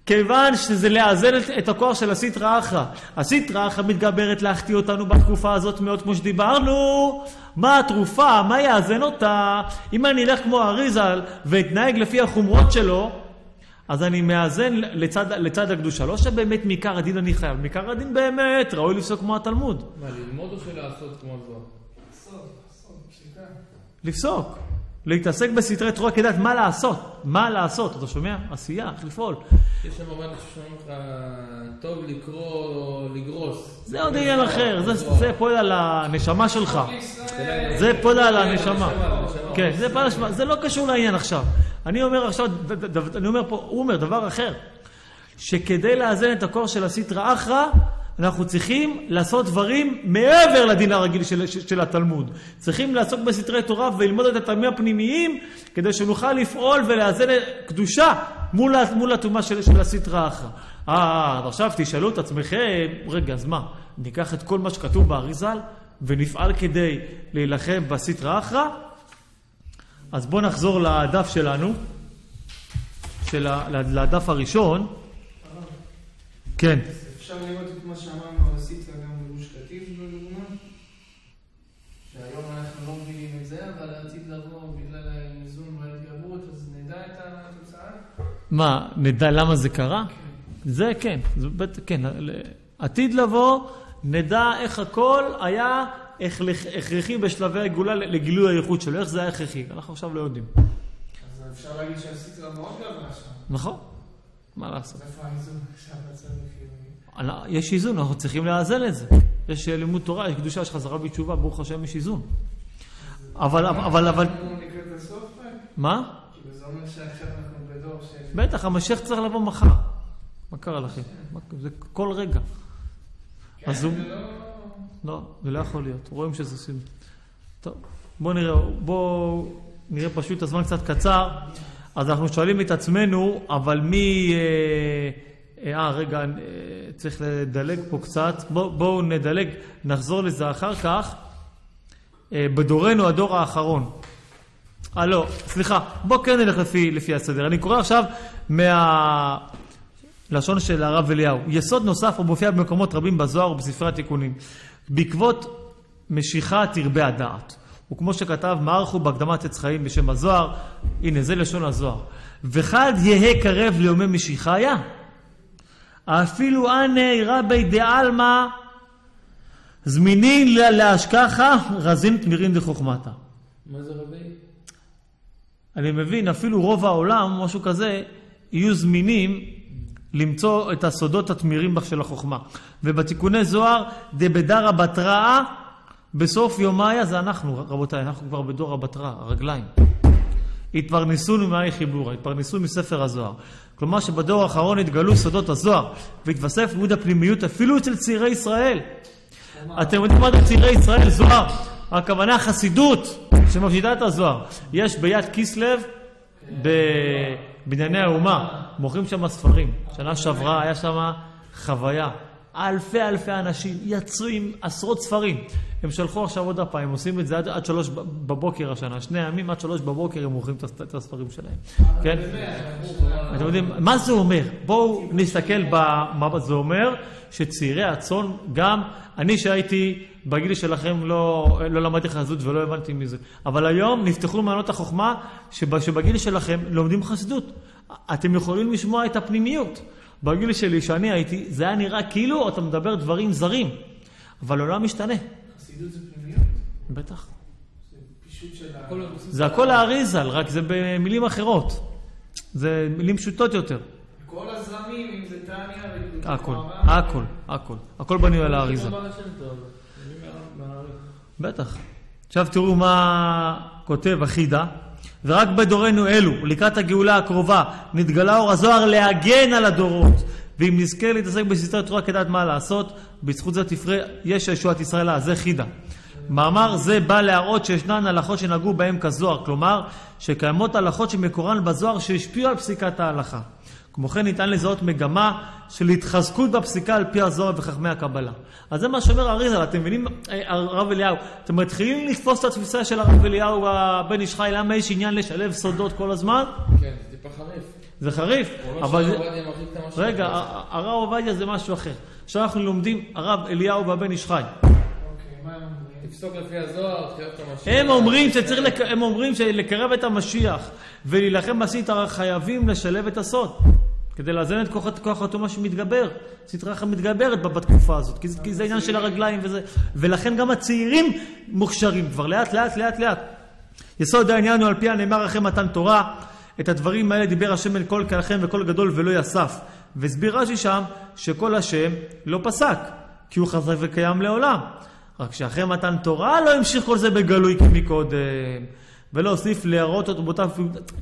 כיוון שזה לאזן את, את הכוח של הסיטרא אחרא. הסיטרא אחרא מתגברת להחטיא אותנו בתקופה הזאת מאוד כמו שדיברנו. מה התרופה? מה יאזן אותה? אם אני אלך כמו אריזל ואתנהג לפי החומרות שלו, אז אני מאזן לצד, לצד הקדושה. לא שבאמת מעיקר הדין אני חייב, מעיקר הדין באמת ראוי לפסוק כמו התלמוד. מה, ללמוד או שלעשות כמו זוהר? סוד, סוד, פסיקה. לפסוק. להתעסק בסתרי תורה כדעת מה לעשות. מה לעשות, אתה שומע? עשייה, איך לפעול. יש שם אנשים שאומרים לך, טוב לקרוא או לגרוס. זה עוד עניין אחר, זה, פועל על הנשמה שלך. זה פועל על הנשמה. כן, זה פועל על הנשמה. זה לא קשור לעניין עכשיו. אני אומר עכשיו, אני אומר פה, הוא אומר דבר אחר. שכדי לאזן את הכוח של הסיטרא אחרא, אנחנו צריכים לעשות דברים מעבר לדין הרגיל של, של, של התלמוד. צריכים לעסוק בסתרי תורה וללמוד את הטעמים הפנימיים, כדי שנוכל לפעול ולאזן קדושה מול, מול הטומאה של, של הסיטרא אחרא. אה, אז עכשיו תשאלו את עצמכם, רגע, אז מה, ניקח את כל מה שכתוב באריזל ונפעל כדי להילחם בסיטרא אחרא? אז בואו נחזור לדף שלנו, של לדף הראשון. כן. אפשר לראות את מה שאמרנו על הסיטרא גם בגוש קטיף לדוגמה, שהיום אנחנו לא מבינים את זה, אבל לעתיד לבוא בגלל האיזון וההתגברות, אז נדע את התוצאה. מה, נדע למה זה קרה? כן. זה כן, זה בטח, כן. עתיד לבוא, נדע איך הכל היה הכרח- הכרחי בשלבי הגאולה לגילוי הייחוד שלו, איך זה היה הכרחי. אנחנו עכשיו לא יודעים. אז אפשר להגיד שהסיטרא מאוד גבוה שם. נכון? מה לעשות? איפה האיזון עכשיו בצד החיובי? יש איזון, אנחנו צריכים לאזן את זה. יש אה, לימוד תורה, יש קדושה, יש חזרה בתשובה, ברוך השם יש איזון. אבל, אבל, אבל, רק? מה? זה אומר שעכשיו אנחנו בדור של... בטח, המשיח צריך לבוא מחר. מה קרה לכם? זה כל רגע. כן, אז הוא- לא... לא, זה לא יכול להיות. רואים שזה סיום. טוב, בואו נראה, בואו נראה פשוט הזמן קצת קצר. אז אנחנו שואלים את עצמנו, אבל מי... אה, אה, רגע, אה, צריך לדלג פה קצת. בואו בוא נדלג, נחזור לזה אחר כך. אה, בדורנו הדור האחרון. אה, לא, סליחה, בואו כן נלך לפי, לפי הסדר. אני קורא עכשיו מהלשון של הרב אליהו. יסוד נוסף המופיע במקומות רבים בזוהר ובספרי התיקונים. בעקבות משיכה תרבה הדעת. וכמו שכתב מערכו בהקדמת עץ חיים בשם הזוהר, הנה זה לשון הזוהר. וחד יהא קרב ליומי משיחיה, אפילו אנא רבי דעלמא זמינין לה- להשכחה רזין תמירין דחוכמתה. מה זה רבי? אני מבין, אפילו רוב העולם, משהו כזה, יהיו זמינים למצוא את הסודות התמירים של החוכמה. ובתיקוני זוהר, דבדרא בתראה, בסוף יומיה זה אנחנו, רבותיי, אנחנו כבר בדור הבתרא, הרגליים. התפרנסונו מהי חיבורה, התפרנסו מספר הזוהר. כלומר שבדור האחרון התגלו סודות הזוהר, והתווסף לימוד הפנימיות אפילו אצל צעירי ישראל. אתם יודעים מה זה צעירי ישראל? זוהר. הכוונה חסידות שמפשיטה את הזוהר. יש ביד כיסלב בבנייני האומה, מוכרים שם ספרים. שנה שעברה היה שם חוויה. אלפי אלפי אנשים יצאו עם עשרות ספרים. הם שלחו עכשיו עוד הפעם, הם עושים את זה עד, עד שלוש בבוקר השנה. שני ימים עד שלוש בבוקר הם מוכרים את הס- את הספרים שלהם. כן? אתם יודעים, מה זה אומר? בואו נסתכל במה זה אומר, שצעירי הצאן, גם אני שהייתי בגיל שלכם לא, לא למדתי חסידות ולא הבנתי מזה, אבל היום נפתחו מענות החוכמה שב, שבגיל שלכם לומדים חסידות. אתם יכולים לשמוע את הפנימיות. בגיל שלי, שאני הייתי, זה היה נראה כאילו אתה מדבר דברים זרים, אבל העולם משתנה, חסידות זה פנימיות? בטח. זה. הכל האריזל, רק זה במילים אחרות. זה מילים פשוטות יותר. כל הזרמים, אם זה טניה ו... הכל, הכל, הכל. הכל בנוי על האריזה. בטח. עכשיו תראו מה כותב החידה. ורק בדורנו אלו, לקראת הגאולה הקרובה, נתגלה אור הזוהר להגן על הדורות. ואם נזכה להתעסק בסתרי תורה כדעת מה לעשות, בזכות זה תפרה יש ישועת ישראל. זה חידה. מאמר זה בא להראות שישנן הלכות שנגעו בהם כזוהר, כלומר שקיימות הלכות שמקורן בזוהר שהשפיעו על פסיקת ההלכה. כמו כן ניתן לזהות מגמה של התחזקות בפסיקה על פי הזוהר וחכמי הקבלה. אז זה מה שאומר אריזל, אתם מבינים, אה, הרב אליהו, אתם מתחילים לתפוס את התפיסה של הרב אליהו הבן איש חי, למה יש עניין לשלב סודות כל הזמן? כן, זה טיפה חריף. זה חריף, אבל... רגע, הרב עובדיה זה משהו אחר. עכשיו אנחנו לומדים הרב אליהו והבן איש חי. אוקיי, מה הם אומרים? תפסוק לפי הזוהר, את המשיח. הם אומרים שצריך, לק... הם אומרים שלקרב את המשיח ולהילחם בסטרה חייבים לשלב את הסוד. כדי לאזן את כוח, כוח התאומה שמתגבר. סטרה אחת מתגברת בתקופה הזאת, כי, זה- כי זה עניין של הרגליים וזה. ולכן גם הצעירים מוכשרים כבר לאט לאט לאט לאט. יסוד העניין הוא על פי הנאמר אחרי מתן תורה, את הדברים האלה דיבר השם אל כל קלכם וכל גדול ולא יסף. והסביר רש"י שם שכל השם לא פסק, כי הוא חזק וקיים לעולם. רק שאחרי מתן תורה לא המשיך כל זה בגלוי כמקודם. ולא הוסיף להראות אותו באותה...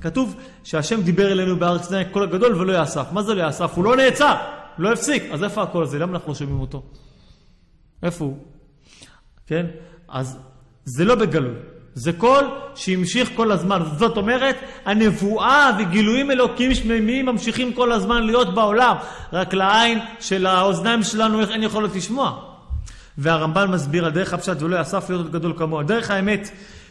כתוב שהשם דיבר אלינו בהר סיני כל הגדול ולא יאסף. מה זה לא יאסף? הוא לא נעצר, לא הפסיק. אז איפה הקול הזה? למה אנחנו לא שומעים אותו? איפה הוא? כן? אז זה לא בגלוי. זה קול שהמשיך כל הזמן. זאת אומרת, הנבואה וגילויים אלוקים שמימיים ממשיכים כל הזמן להיות בעולם. רק לעין של האוזניים שלנו אין יכולת לשמוע. והרמב"ן מסביר על דרך הפשט ולא יאסף להיות גדול כמוה. דרך האמת,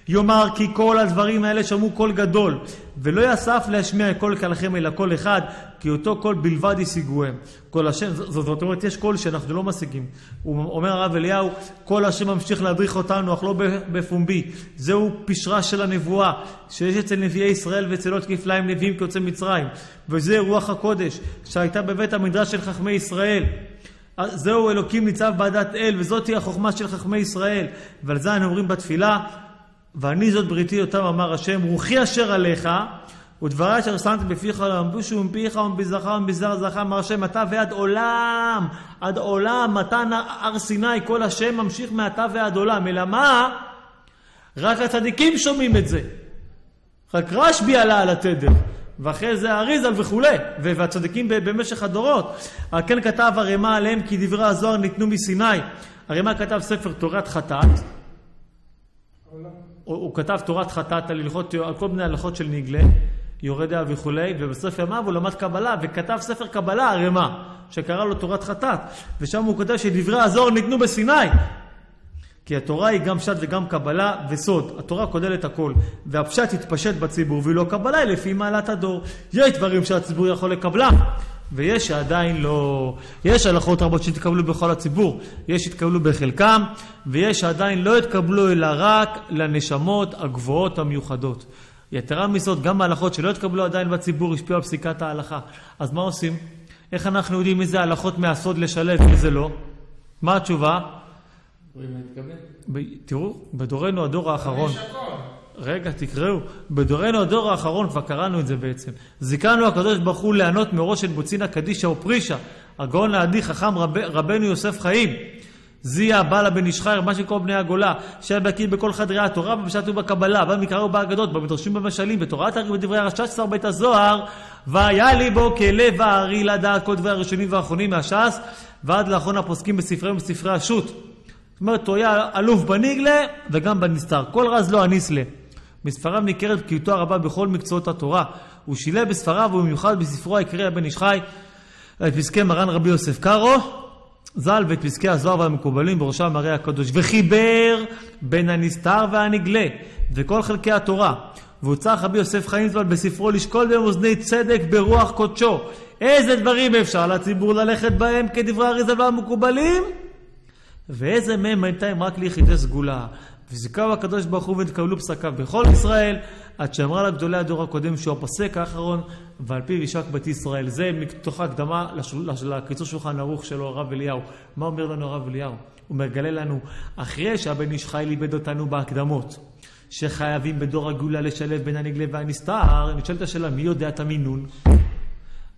יאמר כי כל הדברים האלה שמעו קול גדול, ולא יאסף להשמיע קול כלכם אלא קול אחד, כי אותו קול בלבד השיגוהם. קול השם, זאת אומרת, יש קול שאנחנו לא משיגים. הוא אומר הרב אליהו, קול השם ממשיך להדריך אותנו, אך לא בפומבי. זהו פשרה של הנבואה, שיש אצל נביאי ישראל ואצל עוד כפליים נביאים כיוצא מצרים. וזה רוח הקודש, שהייתה בבית המדרש של חכמי ישראל. זהו אלוקים ניצב בעדת אל, וזאתי החוכמה של חכמי ישראל. ועל זה אנו אומרים בתפילה, ואני זאת בריתי אותם אמר השם, רוחי אשר עליך, ודברי אשר שמתי בפיך לא ימבושו מפיך ומביזרך ומביזר זרעך, אמר השם, אתה ועד עולם, עד עולם, מתן הר סיני, כל השם ממשיך מעתה ועד עולם. אלא מה? רק הצדיקים שומעים את זה. רק רשב"י עלה על התדר, ואחרי זה אריזל וכולי, והצדיקים במשך הדורות. על כן כתב הרמ"א עליהם כי דברי הזוהר ניתנו מסיני. הרמ"א כתב ספר תורת חטאת. הוא, הוא כתב תורת חטאת על, הלכות, על כל מיני הלכות של נגלה, יורה דעה וכולי, ובסוף ימיו הוא למד קבלה, וכתב ספר קבלה הרמ"א, שקרא לו תורת חטאת, ושם הוא כותב שדברי הזוהר ניתנו בסיני. כי התורה היא גם פשט וגם קבלה וסוד. התורה כוללת הכל, והפשט יתפשט בציבור, ואילו הקבלה היא לפי מעלת הדור. יש דברים שהציבור יכול לקבלם, ויש שעדיין לא... יש הלכות רבות שהתקבלו בכל הציבור, יש שהתקבלו בחלקם, ויש שעדיין לא התקבלו אלא רק לנשמות הגבוהות המיוחדות. יתרה מזאת, גם ההלכות שלא התקבלו עדיין בציבור השפיעו על פסיקת ההלכה. אז מה עושים? איך אנחנו יודעים איזה הלכות מהסוד לשלב ואיזה לא? מה התשובה? ב- תראו, בדורנו הדור האחרון. רגע, תקראו, בדורנו הדור האחרון, כבר קראנו את זה בעצם, זיכנו הקדוש ברוך הוא לענות מראש את בוצינא קדישא ופרישא, הגאון לעדי חכם רב, רבנו יוסף חיים, זיה בעלה בן איש חייר, מה שקורא בני הגולה, שהיה בקיא בכל חדרי התורה, בפשט ובקבלה, במקרא ובאגדות, במדרשים ובמשלים, בתורת הרי בדברי הרש"ש שר בית הזוהר, והיה לי בו כלב הארי לדעת כל דברי הראשונים והאחרונים מהש"ס, ועד לאחרון הפוסקים בספריהם ובספרי השו"ת. זאת אומרת, הוא היה אלוף בניגלה וגם בנסתר. כל רז לא הניסלה. בספריו ניכרת בקיאותו הרבה בכל מקצועות התורה. הוא שילב בספריו, ובמיוחד בספרו העיקרי הבן איש חי, את פסקי מרן רבי יוסף קארו, ז"ל ואת פסקי הזוהר והמקובלים, בראשם הרי הקדוש, וחיבר בין הנסתר והנגלה וכל חלקי התורה. והוצא רבי יוסף חיים ז"ל בספרו לשקול במאזני צדק ברוח קודשו. איזה דברים אפשר לציבור ללכת בהם כדברי אריזה והמקובלים? ואיזה מהם בינתיים רק ליחידי סגולה. וזיכהו הקדוש ברוך הוא ונתקבלו פסקיו בכל ישראל, עד שאמרה לגדולי הדור הקודם שהוא הפוסק האחרון, ועל פיו יישק בית ישראל. זה מתוך הקדמה לקיצור שולחן ערוך שלו, הרב אליהו. מה אומר לנו הרב אליהו? הוא מגלה לנו, אחרי שהבן איש חי לימד אותנו בהקדמות, שחייבים בדור הגאולה לשלב בין הנגלה והנסתר, נשאלת השאלה, מי יודע את המינון?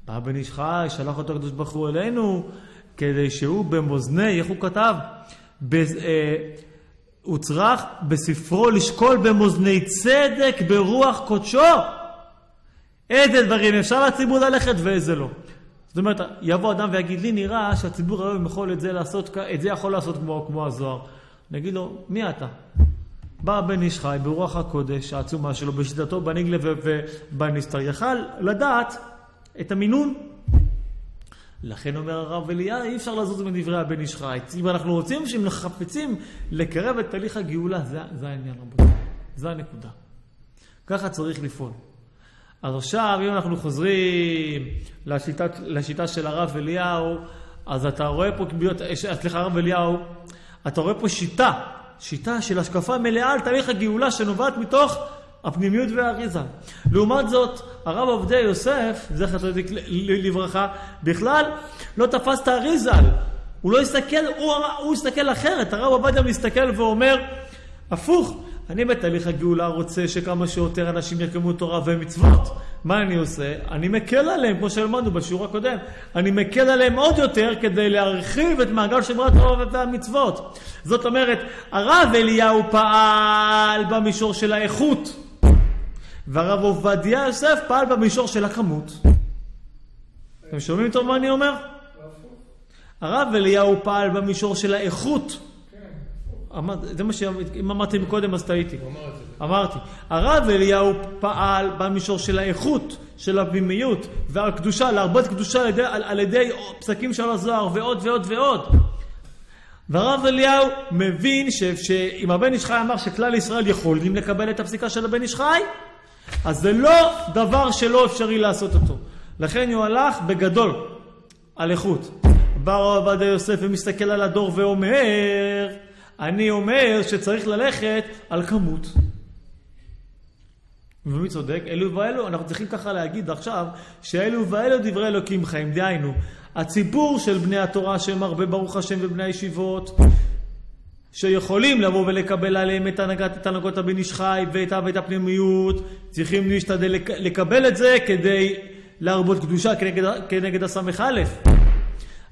בא בן איש חי, שלח אותו הקדוש ברוך הוא אלינו, כדי שהוא במאזני, איך הוא כתב? בז, אה, הוא צריך בספרו לשקול במאזני צדק ברוח קודשו. איזה דברים אפשר לציבור ללכת ואיזה לא. זאת אומרת, יבוא אדם ויגיד, לי נראה שהציבור היום יכול את זה לעשות, את זה יכול לעשות כמו, כמו הזוהר. נגיד לו, מי אתה? בא בן איש חי ברוח הקודש העצומה שלו, בשיטתו בניגלה ובנסתר, יכל לדעת את המינון. לכן אומר הרב אליה, אי אפשר לזוז מדברי הבן איש חי. אם אנחנו רוצים שהם חפצים לקרב את תהליך הגאולה, זה, זה העניין רבותיי. זה הנקודה. ככה צריך לפעול. אז עכשיו, אם אנחנו חוזרים לשיטה, לשיטה של הרב אליהו, אז אתה רואה פה, סליחה, הרב אליהו, אתה רואה פה שיטה, שיטה של השקפה מלאה על תהליך הגאולה שנובעת מתוך הפנימיות והאריזה. לעומת זאת, הרב עובדיה יוסף, זכר צדיק לברכה, בכלל לא תפס את האריזה. הוא לא הסתכל, הוא, הוא הסתכל אחרת. הרב עובדיה מסתכל ואומר, הפוך, אני בתהליך הגאולה רוצה שכמה שיותר אנשים יקיימו תורה ומצוות. מה אני עושה? אני מקל עליהם, כמו שלמדנו בשיעור הקודם. אני מקל עליהם עוד יותר כדי להרחיב את מעגל שמירת התורה והמצוות. זאת אומרת, הרב אליהו פעל במישור של האיכות. והרב עובדיה יוסף פעל במישור של הכמות. אתם שומעים טוב מה אני אומר? הרב אליהו פעל במישור של האיכות. זה מה שאם אמרתי מקודם אז טעיתי. אמרתי. הרב אליהו פעל במישור של האיכות, של הפנימיות והקדושה, להרבות קדושה על ידי, על, על ידי פסקים של הזוהר ועוד ועוד ועוד. והרב אליהו מבין שאם הבן איש חי אמר שכלל ישראל יכולים לקבל את הפסיקה של הבן איש חי, אז זה לא דבר שלא אפשרי לעשות אותו. לכן הוא הלך בגדול על איכות. בא עובדיה יוסף ומסתכל על הדור ואומר, אני אומר שצריך ללכת על כמות. ומי צודק? אלו ואלו, אנחנו צריכים ככה להגיד עכשיו, שאלו ואלו דברי אלוקים חיים. דהיינו, הציבור של בני התורה שהם הרבה ברוך השם ובני הישיבות, שיכולים לבוא ולקבל עליהם את הנהגת, את הנהגות הבן איש חי ואת, ואת הפנימיות, צריכים להשתדל לק, לקבל את זה כדי להרבות קדושה כנגד, כנגד הס"א.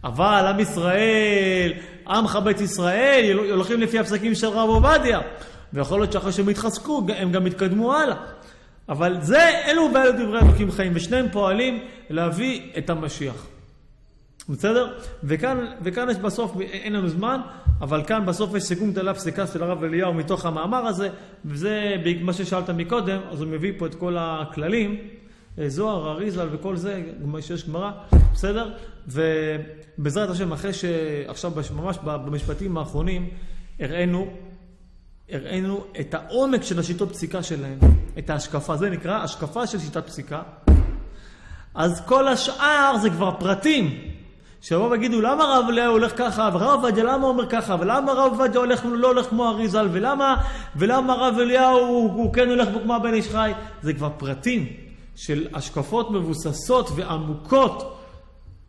אבל עם ישראל, עמך בית ישראל, הולכים לפי הפסקים של רב עובדיה. ויכול להיות שאחרי שהם יתחזקו, הם גם יתקדמו הלאה. אבל זה, אלו ואלו דברי אלוקים חיים, ושניהם פועלים להביא את המשיח. בסדר? וכאן, וכאן יש בסוף, אין לנו זמן, אבל כאן בסוף יש סיכום דלה פסיקה של הרב אליהו מתוך המאמר הזה, וזה מה ששאלת מקודם, אז הוא מביא פה את כל הכללים, זוהר, אריזל וכל זה, שיש גמרא, בסדר? ובעזרת השם, אחרי שעכשיו ממש במשפטים האחרונים, הראינו, הראינו את העומק של השיטות פסיקה שלהם, את ההשקפה, זה נקרא השקפה של שיטת פסיקה. אז כל השאר זה כבר פרטים. שיבואו ויגידו, למה הרב אליהו הולך ככה, ורב עובדיה למה אומר ככה, ולמה הרב עובדיה הולך, לא הולך כמו אריזל, ולמה, ולמה הרב אליהו הוא, הוא כן הולך כמו הבן איש חי, זה כבר פרטים של השקפות מבוססות ועמוקות,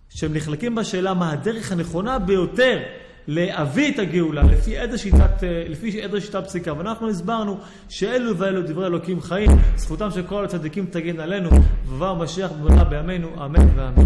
שהם נחלקים בשאלה מה הדרך הנכונה ביותר להביא את הגאולה, לפי איזה שיטת, לפי איזה שיטת פסיקה. ואנחנו הסברנו שאלו ואלו דברי אלוקים חיים, זכותם של כל הצדיקים תגן עלינו, ובא המשיח במהרה בימינו, אמן ואמן.